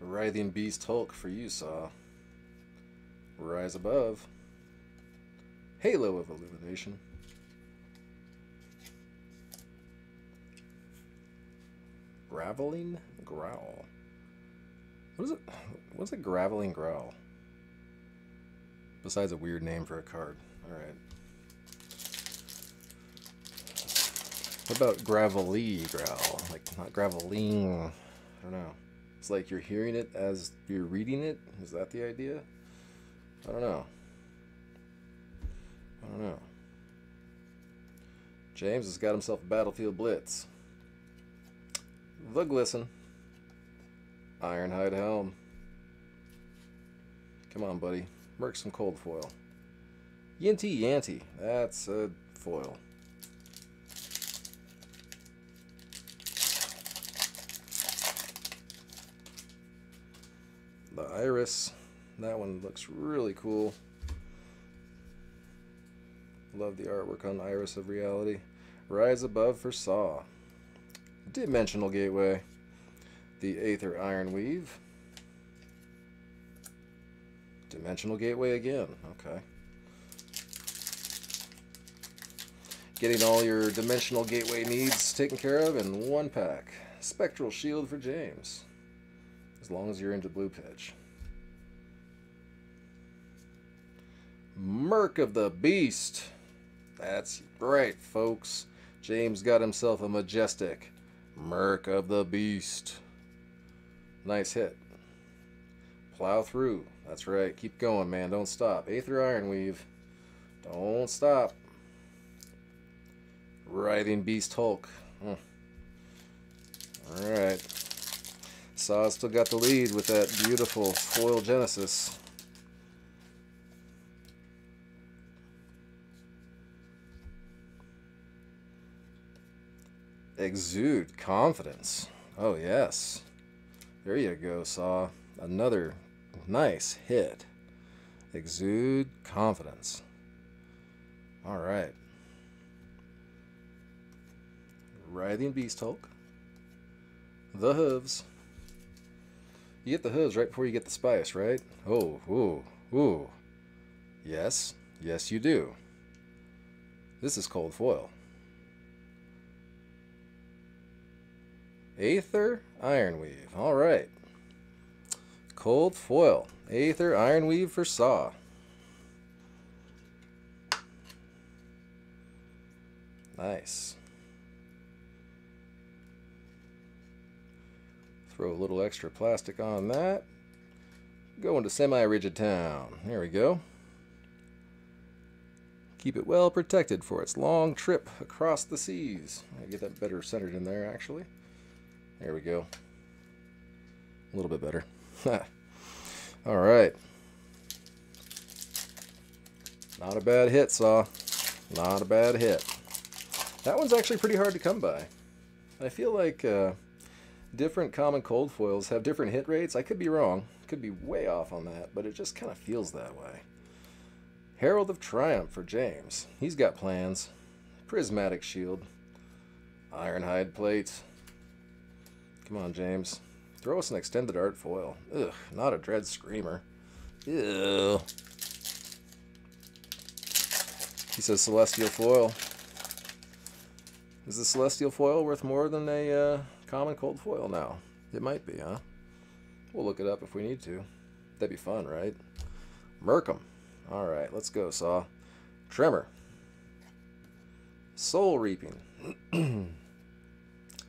Writhing Beast Hulk for you, Saw. Rise above. Halo of Illumination. Graveling Growl. What is it? What's a Graveling Growl? Besides a weird name for a card. Alright. What about Gravelly Growl? Like, not Graveling. I don't know. It's like you're hearing it as you're reading it? Is that the idea? I don't know. I don't know. James has got himself a Battlefield Blitz. The Glisten. Ironhide Helm. Come on, buddy. Merc some cold foil. Yinti Yanti. That's a foil. The Iris. That one looks really cool. Love the artwork on Iris of Reality. Rise Above for Saw. Dimensional Gateway. The Aether Ironweave. Dimensional Gateway again. Okay. Getting all your Dimensional Gateway needs taken care of in one pack. Spectral Shield for James. As long as you're into blue pitch. Merc of the Beast. That's right, folks. James got himself a majestic Merc of the Beast. Nice hit. Plow through. That's right. Keep going, man. Don't stop. Aether Ironweave. Don't stop. Writhing Beast Hulk. Hmm. Alright. Saw still got the lead with that beautiful foil Genesis. Exude confidence. Oh, yes. There you go, Saw. Another nice hit. Exude confidence. All right. Writhing Beast Hulk. The hooves. You get the hooves right before you get the spice, right? Oh, ooh, ooh. Yes, yes, you do. This is cold foil. Aether Ironweave. All right. Cold foil. Aether Ironweave for Saw. Nice. Throw a little extra plastic on that. Go into semi-rigid town. There we go. Keep it well protected for its long trip across the seas. I get that better centered in there, actually. There we go. A little bit better. All right. Not a bad hit, Saw. Not a bad hit. That one's actually pretty hard to come by. I feel like uh, different common cold foils have different hit rates. I could be wrong. Could be way off on that, but it just kind of feels that way. Herald of Triumph for James. He's got plans. Prismatic Shield. Ironhide Plate. Come on, James. Throw us an extended art foil. Ugh, not a Dread Screamer. Ew. He says Celestial Foil. Is the Celestial Foil worth more than a uh, common cold foil now? It might be, huh? We'll look it up if we need to. That'd be fun, right? Merkham. Alright, let's go, Saw. Tremor. Soul Reaping.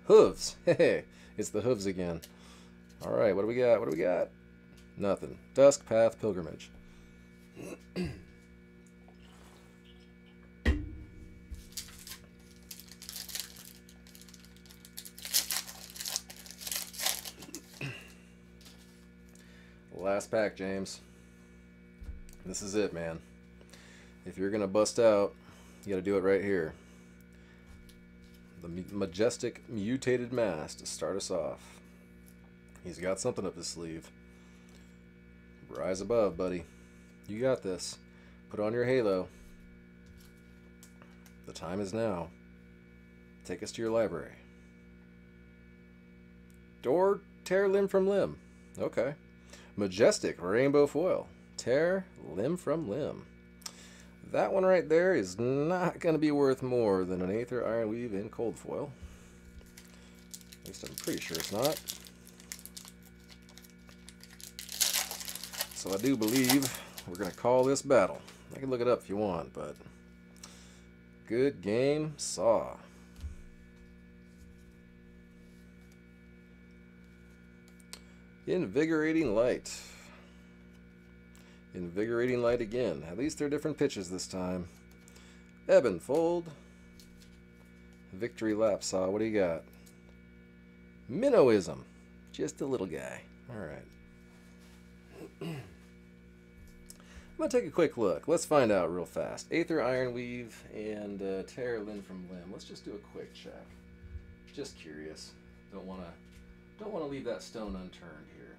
Hooves. Hey, it's the hooves again. Alright, what do we got? What do we got? Nothing. Dusk Path Pilgrimage. Last pack, James. This is it, man. If you're going to bust out, you got to do it right here. The majestic mutated mass to start us off. He's got something up his sleeve. Rise above, buddy. You got this. Put on your halo. The time is now. Take us to your library. Door tear limb from limb. Okay. Majestic rainbow foil. Tear limb from limb. That one right there is not going to be worth more than an Aether Ironweave in cold foil. At least I'm pretty sure it's not. So I do believe we're going to call this battle. I can look it up if you want, but good game, Saw. Invigorating Light. Invigorating Light again. At least they're different pitches this time. Ebb Fold. Victory Lap Saw. What do you got? Minnowism. Just a little guy. Alright. I'm going to take a quick look. Let's find out real fast. Aether Ironweave and uh, Tear Limb from Limb. Let's just do a quick check. Just curious. Don't want to don't want to leave that stone unturned here.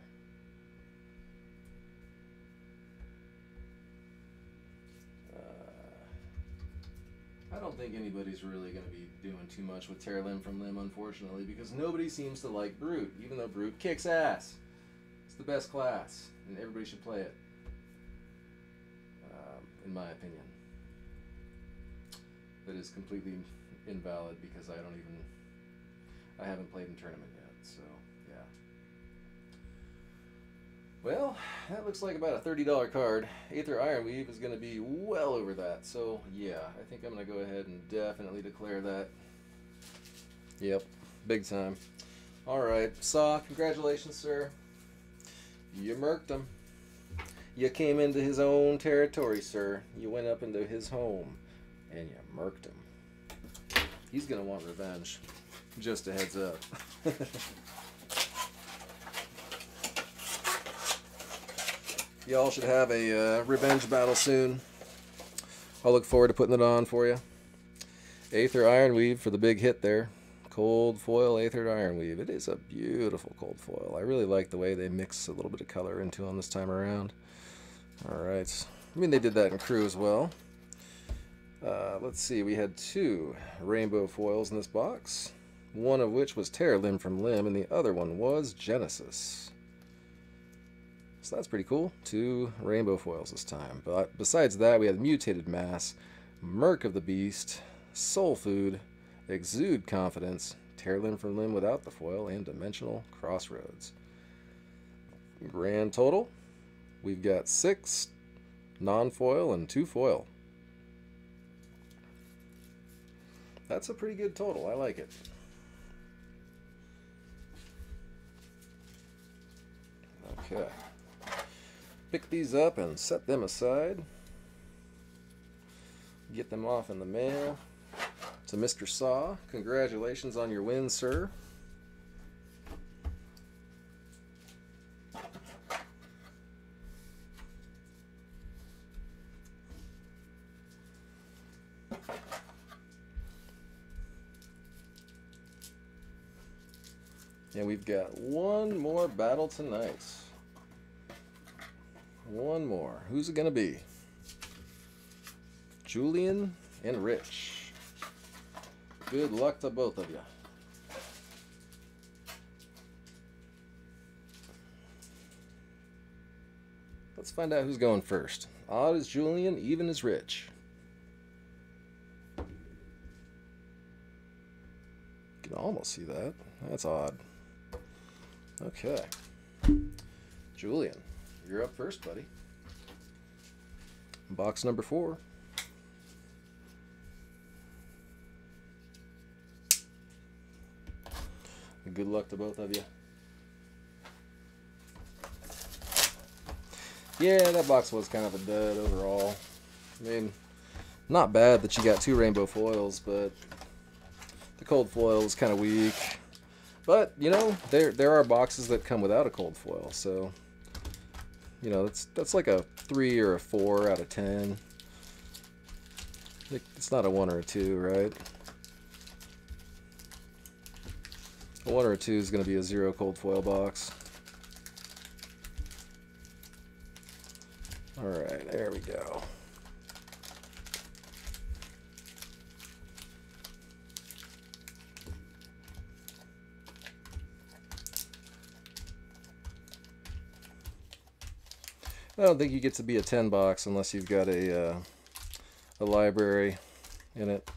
Uh, I don't think anybody's really going to be doing too much with Tear Limb from Limb, unfortunately, because nobody seems to like Brute, even though Brute kicks ass. It's the best class, and everybody should play it, um, in my opinion. That is completely invalid because I don't even. I haven't played in tournament yet, so. Well, that looks like about a $30 card. Aether Ironweave is going to be well over that. So, yeah, I think I'm going to go ahead and definitely declare that. Yep, big time. All right, Saw, congratulations, sir. You murked him. You came into his own territory, sir. You went up into his home, and you murked him. He's going to want revenge. Just a heads up. Y'all should have a uh, revenge battle soon. I'll look forward to putting it on for you. Aether Ironweave for the big hit there. Cold foil Aether Ironweave. It is a beautiful cold foil. I really like the way they mix a little bit of color into them this time around. Alright. I mean, they did that in Crew as well. Uh, let's see, we had two rainbow foils in this box. One of which was Tear Limb from Limb, and the other one was Genesis. So that's pretty cool. Two rainbow foils this time. But besides that, we have Mutated Mass, Merc of the Beast, Soul Food, Exude Confidence, Tear Limb from Limb without the foil, and Dimensional Crossroads. Grand total, we've got six non-foil and two foil. That's a pretty good total. I like it. Okay pick these up and set them aside. Get them off in the mail to Mr. Saw. Congratulations on your win, sir. And we've got one more battle tonight. One more. Who's it going to be? Julian and Rich. Good luck to both of you. Let's find out who's going first. Odd is Julian, even is Rich. You can almost see that. That's odd. Okay. Julian. You're up first, buddy. Box number four. Good luck to both of you. Yeah, that box was kind of a dud overall. I mean, not bad that you got two rainbow foils, but the cold foil is kind of weak. But, you know, there there are boxes that come without a cold foil, so you know, that's that's like a three or a four out of ten. It's not a one or a two, right? A one or a two is going to be a zero cold foil box. All right, there we go. I don't think you get to be a 10 box unless you've got a, uh, a library in it.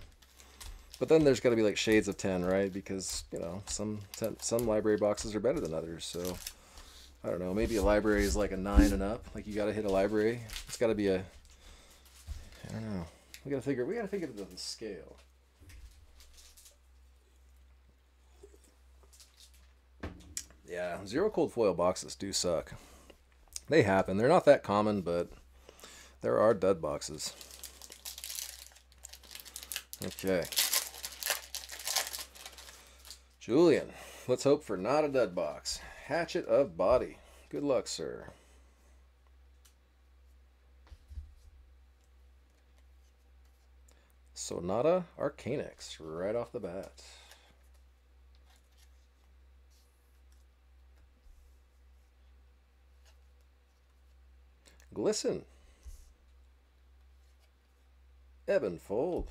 But then there's got to be like shades of 10, right? Because, you know, some ten, some library boxes are better than others. So, I don't know. Maybe a library is like a 9 and up. Like you got to hit a library. It's got to be a I don't know. We got to figure we got to figure the, the scale. Yeah, zero cold foil boxes do suck. They happen. They're not that common, but there are dud boxes. Okay. Julian, let's hope for not a dud box. Hatchet of Body. Good luck, sir. Sonata Arcanix, right off the bat. Glisten. Evan Fold.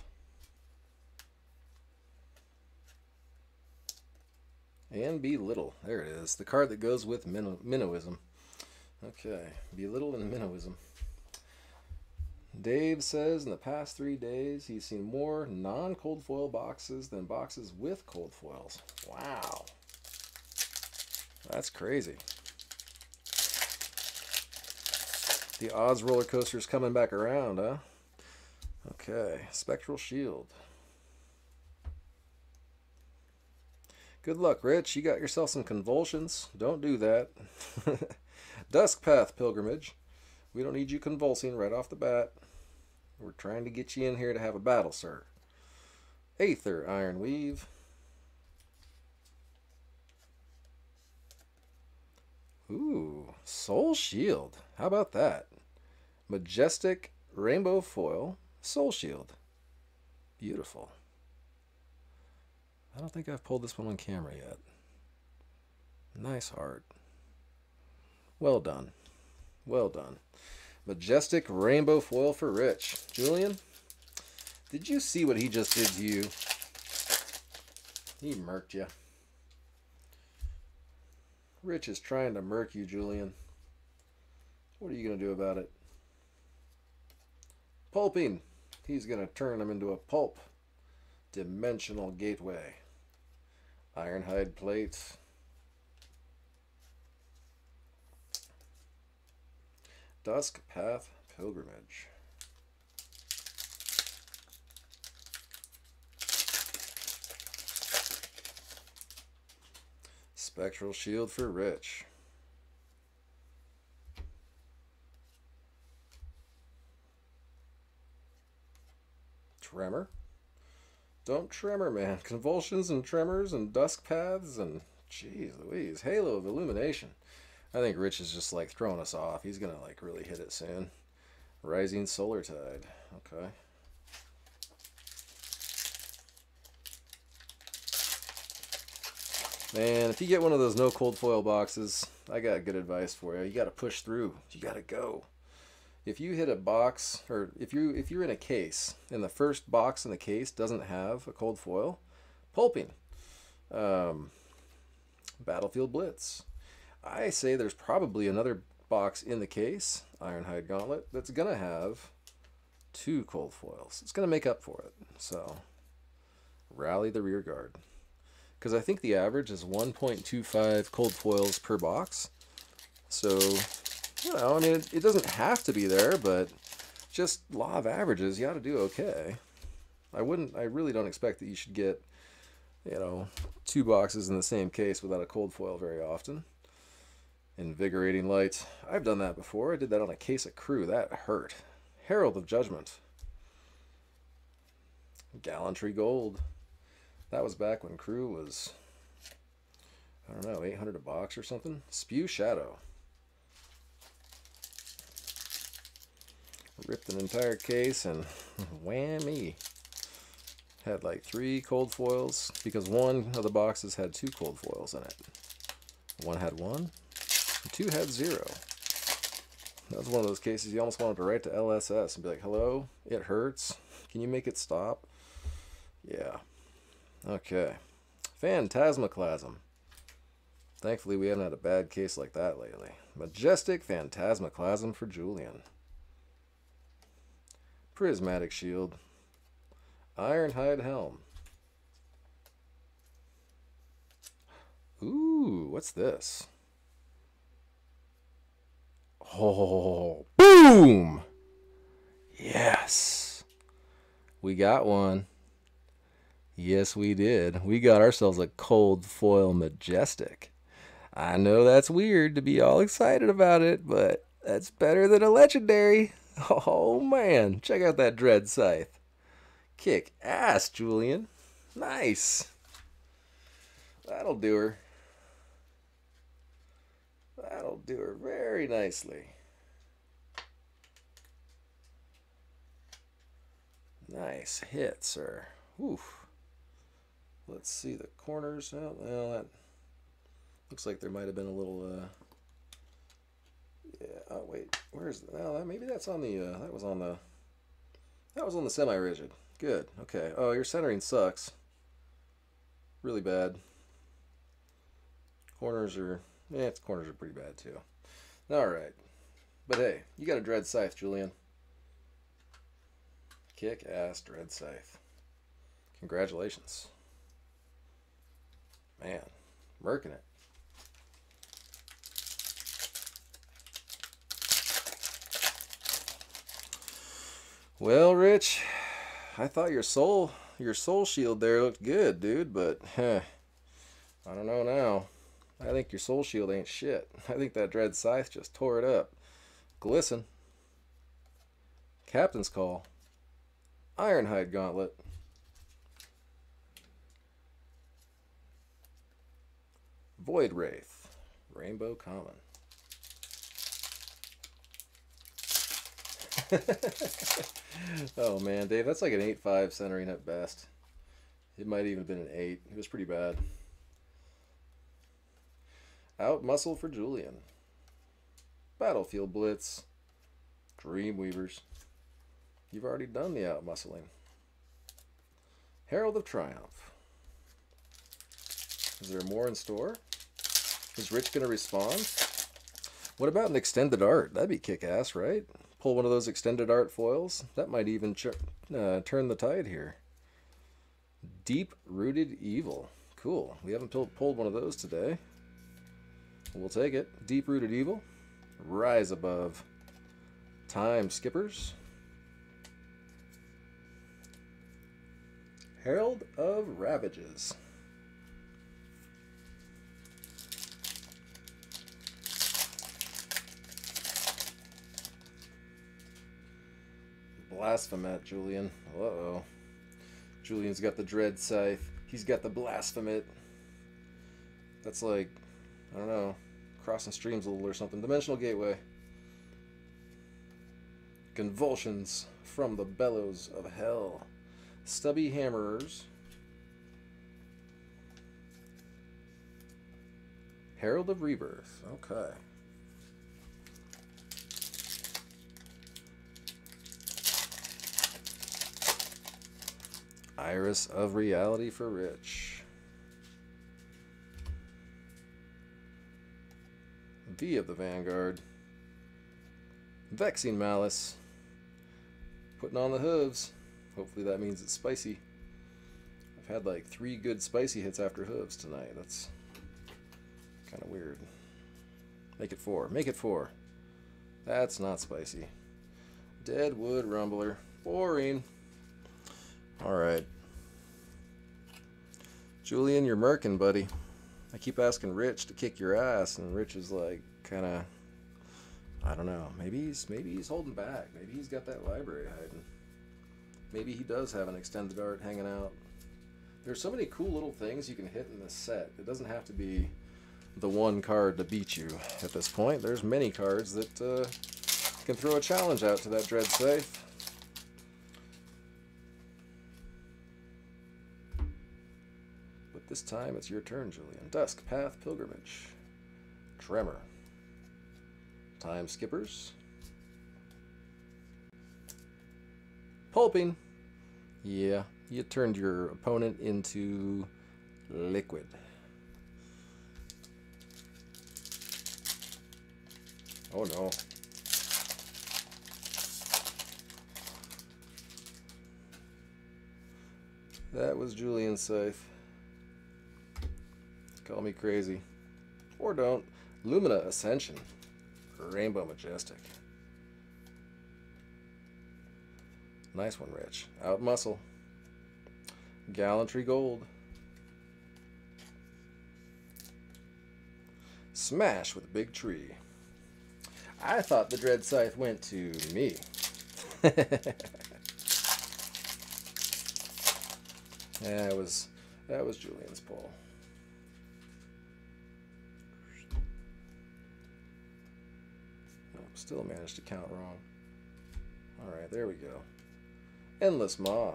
And Belittle. There it is. The card that goes with Minnow Minnowism. Okay. Belittle and Minnowism. Dave says in the past three days he's seen more non cold foil boxes than boxes with cold foils. Wow. That's crazy. The odds roller coaster is coming back around, huh? Okay, Spectral Shield. Good luck, Rich. You got yourself some convulsions. Don't do that. Dusk Path Pilgrimage. We don't need you convulsing right off the bat. We're trying to get you in here to have a battle, sir. Aether Ironweave. Ooh, Soul Shield. How about that? Majestic Rainbow Foil Soul Shield. Beautiful. I don't think I've pulled this one on camera yet. Nice heart. Well done. Well done. Majestic Rainbow Foil for Rich. Julian, did you see what he just did to you? He murked you. Rich is trying to murk you, Julian. What are you going to do about it? Pulping. He's going to turn him into a pulp. Dimensional Gateway. Ironhide plates. Dusk Path Pilgrimage. Spectral Shield for Rich. Tremor. Don't tremor, man. Convulsions and tremors and dusk paths and jeez Louise. Halo of Illumination. I think Rich is just like throwing us off. He's gonna like really hit it soon. Rising Solar Tide. Okay. Man, if you get one of those no cold foil boxes, I got good advice for you. You got to push through. You got to go. If you hit a box, or if you if you're in a case, and the first box in the case doesn't have a cold foil, pulping. Um, Battlefield Blitz. I say there's probably another box in the case, Ironhide Gauntlet, that's going to have two cold foils. It's going to make up for it. So, rally the rear guard. Because I think the average is 1.25 cold foils per box. So, you know, I mean, it, it doesn't have to be there, but just law of averages, you ought to do okay. I wouldn't, I really don't expect that you should get, you know, two boxes in the same case without a cold foil very often. Invigorating light. I've done that before. I did that on a case of crew. That hurt. Herald of Judgment. Gallantry Gold. That was back when crew was, I don't know, 800 a box or something. Spew Shadow. Ripped an entire case and whammy. Had like three cold foils because one of the boxes had two cold foils in it. One had one, Two had zero. That was one of those cases you almost wanted to write to LSS and be like, hello, it hurts. Can you make it stop? Yeah. Okay. Phantasmaclasm. Thankfully, we haven't had a bad case like that lately. Majestic Phantasmaclasm for Julian. Prismatic Shield. Ironhide Helm. Ooh, what's this? Oh, boom! Yes! We got one. Yes, we did. We got ourselves a cold foil majestic. I know that's weird to be all excited about it, but that's better than a legendary. Oh man, check out that dread scythe. Kick ass, Julian. Nice. That'll do her. That'll do her very nicely. Nice hit, sir. Oof. Let's see the corners. Oh, well, that looks like there might have been a little. Uh, yeah. Oh wait, where's? Well, maybe that's on the. Uh, that was on the. That was on the semi-rigid. Good. Okay. Oh, your centering sucks. Really bad. Corners are. Yeah, its corners are pretty bad too. All right. But hey, you got a dread scythe, Julian. Kick ass dread scythe. Congratulations. Man, murking it. Well, Rich, I thought your soul your soul shield there looked good, dude, but huh, I don't know now. I think your soul shield ain't shit. I think that dread scythe just tore it up. Glisten. Captain's call. Ironhide gauntlet. Void Wraith. Rainbow Common. oh man, Dave, that's like an 8-5 centering at best. It might even have been an 8. It was pretty bad. Out muscle for Julian. Battlefield Blitz. Dreamweavers. You've already done the out muscling. Herald of Triumph. Is there more in store? Is Rich going to respond? What about an extended art? That'd be kick-ass, right? Pull one of those extended art foils. That might even uh, turn the tide here. Deep-rooted evil. Cool. We haven't pulled one of those today. We'll take it. Deep-rooted evil. Rise above. Time skippers. Herald of Ravages. Blasphemet, Julian. Uh-oh. Julian's got the Dread Scythe. He's got the Blasphemet. That's like, I don't know, crossing streams a little or something. Dimensional Gateway. Convulsions from the bellows of hell. Stubby Hammerers. Herald of Rebirth. Okay. Iris of Reality for Rich. V of the Vanguard. Vexing Malice. Putting on the hooves. Hopefully that means it's spicy. I've had like three good spicy hits after hooves tonight. That's kind of weird. Make it four. Make it four. That's not spicy. Deadwood Rumbler. Boring. Alright. Julian, you're murking, buddy. I keep asking Rich to kick your ass, and Rich is like, kind of, I don't know. Maybe he's maybe he's holding back. Maybe he's got that library hiding. Maybe he does have an extended art hanging out. There's so many cool little things you can hit in this set. It doesn't have to be the one card to beat you at this point. There's many cards that uh, can throw a challenge out to that Dread Scythe. This time it's your turn, Julian. Dusk, Path, Pilgrimage. Tremor. Time Skippers. Pulping. Yeah, you turned your opponent into liquid. Oh no. That was Julian Scythe. Call me crazy. Or don't. Lumina Ascension. Rainbow Majestic. Nice one, Rich. Out muscle. Gallantry Gold. Smash with a big tree. I thought the Dread Scythe went to me. yeah, it was that was Julian's pull. Still managed to count wrong. Alright, there we go. Endless Maw.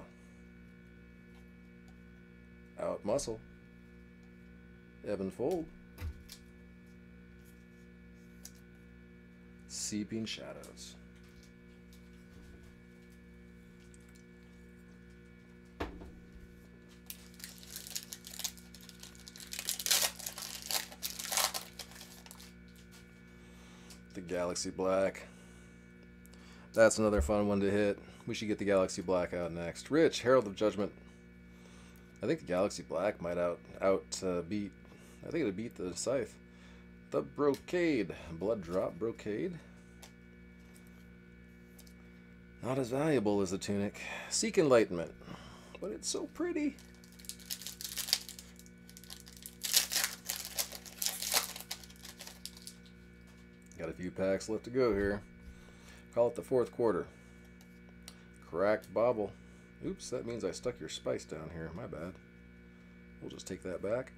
Out Muscle. Ebb and Fold. Seeping Shadows. Galaxxi Black. That's another fun one to hit. We should get the Galaxxi Black out next. Rich, Herald of Judgment. I think the Galaxxi Black might out out uh, beat. I think it'd beat the Scythe. The Brocade, Blood Drop Brocade. Not as valuable as the tunic. Seek Enlightenment, but it's so pretty. Got a few packs left to go here. Call it the fourth quarter. Cracked Bauble. Oops, that means I stuck your spice down here. My bad. We'll just take that back.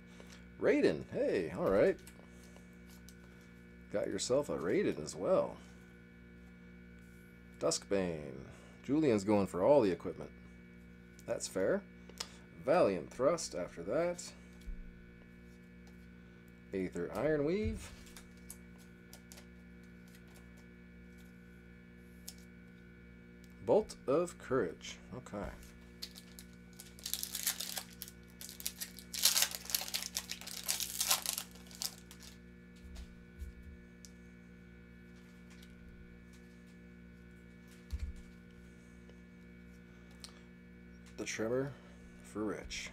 Raydn. Hey, alright. Got yourself a Raydn as well. Duskbane. Julian's going for all the equipment. That's fair. Valiant Thrust after that. Aether Ironweave. Bolt of Courage. Okay. The Tremor for Rich.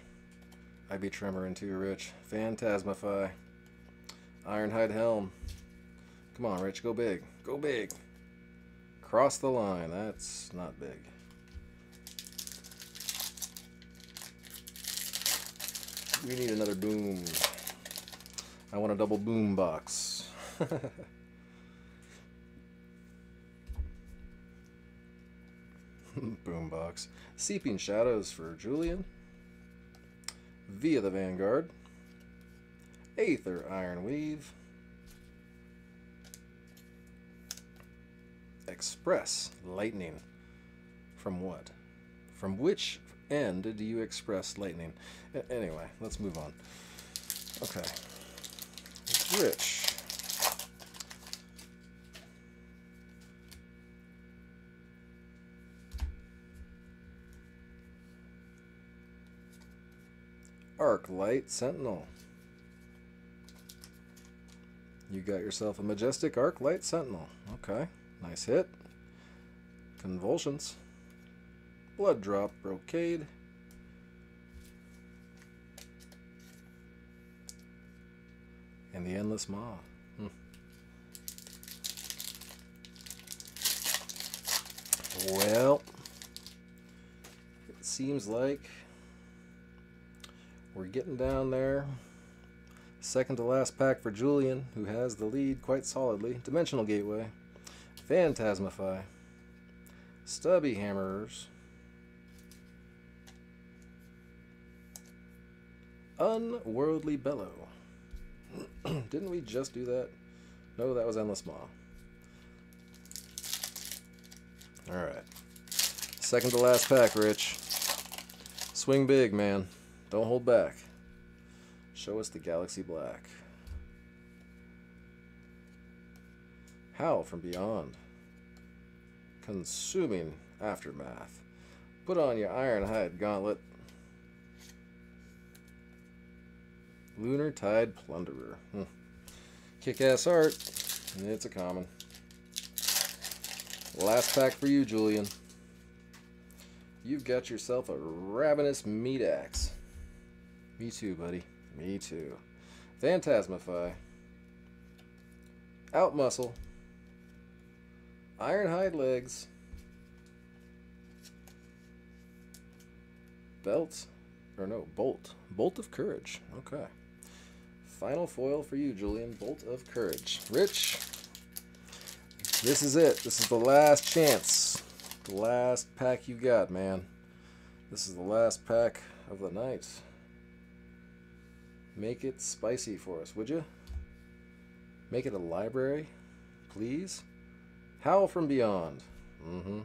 I be Tremor too Rich. Phantasmify. Ironhide Helm. Come on, Rich, go big. Go big. Cross the line. That's not big. We need another boom. I want a double boom box. boom box. Seeping Shadows for Julian. Via the Vanguard. Aether Ironweave. Express lightning. From what? From which end do you express lightning? Anyway, let's move on. Okay. Rich. Arc Light Sentinel. You got yourself a majestic Arc Light Sentinel. Okay. Nice hit. Convulsions. Blood Drop Brocade. And the Endless Maw. Hmm. Well, it seems like we're getting down there. Second to last pack for Julian, who has the lead quite solidly. Dimensional Gateway. Phantasmify. Stubby Hammerers. Unworldly Bellow. Didn't we just do that? No, that was Endless Maw. Alright. Second to last pack, Rich. Swing big, man. Don't hold back. Show us the Galaxxi Black. Howl from Beyond. Consuming Aftermath. Put on your Ironhide Gauntlet. Lunartide Plunderer. Hmm. Kick ass art. It's a common. Last pack for you, Julian. You've got yourself a ravenous meat axe. Me too, buddy. Me too. Phantasmify, Out Muscle, Ironhide Legs, Belt, or no, Bolt. Bolt of Courage. Okay. Final foil for you, Julian. Bolt of Courage. Rich, this is it. This is the last chance. The last pack you got, man. This is the last pack of the night. Make it spicy for us, would you? Make it a library, please. Howl from Beyond. Mm-hmm.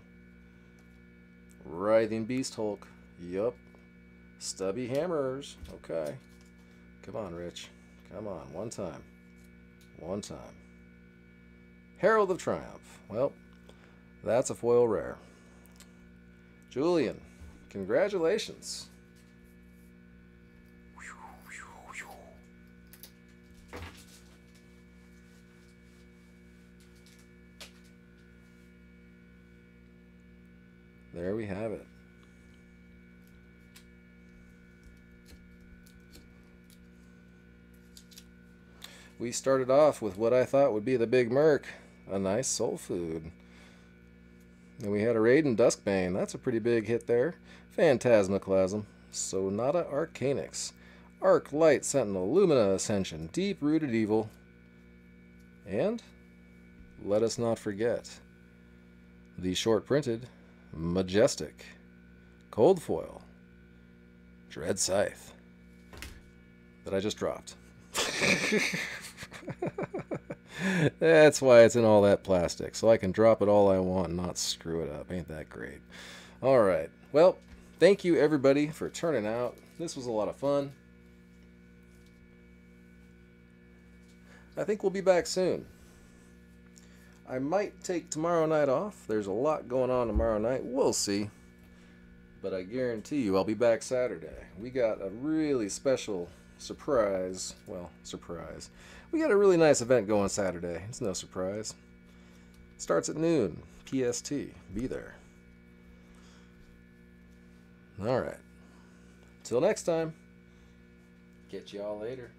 Writhing Beast Hulk. Yup. Stubby Hammerers. Okay. Come on, Rich. Come on. One time. One time. Herald of Triumph. Well, that's a foil rare. Julian, congratulations. There we have it. We started off with what I thought would be the big Merc, a nice soul food. And we had a raid Raydn Duskbane. That's a pretty big hit there. Phantasmaclasm. Sonata Arcanix. Arc Light Sentinel. Lumina Ascension. Deep Rooted Evil. And let us not forget the short printed Majestic. Cold Foil. Dread Scythe. That I just dropped. That's why it's in all that plastic, so I can drop it all I want and not screw it up. Ain't that great? All right. Well, thank you everybody for turning out. This was a lot of fun. I think we'll be back soon. I might take tomorrow night off. There's a lot going on tomorrow night. We'll see. But I guarantee you I'll be back Saturday. We got a really special surprise. Well, surprise. We got a really nice event going Saturday. It's no surprise. Starts at noon, PST. Be there. All right. Till next time. Catch y'all later.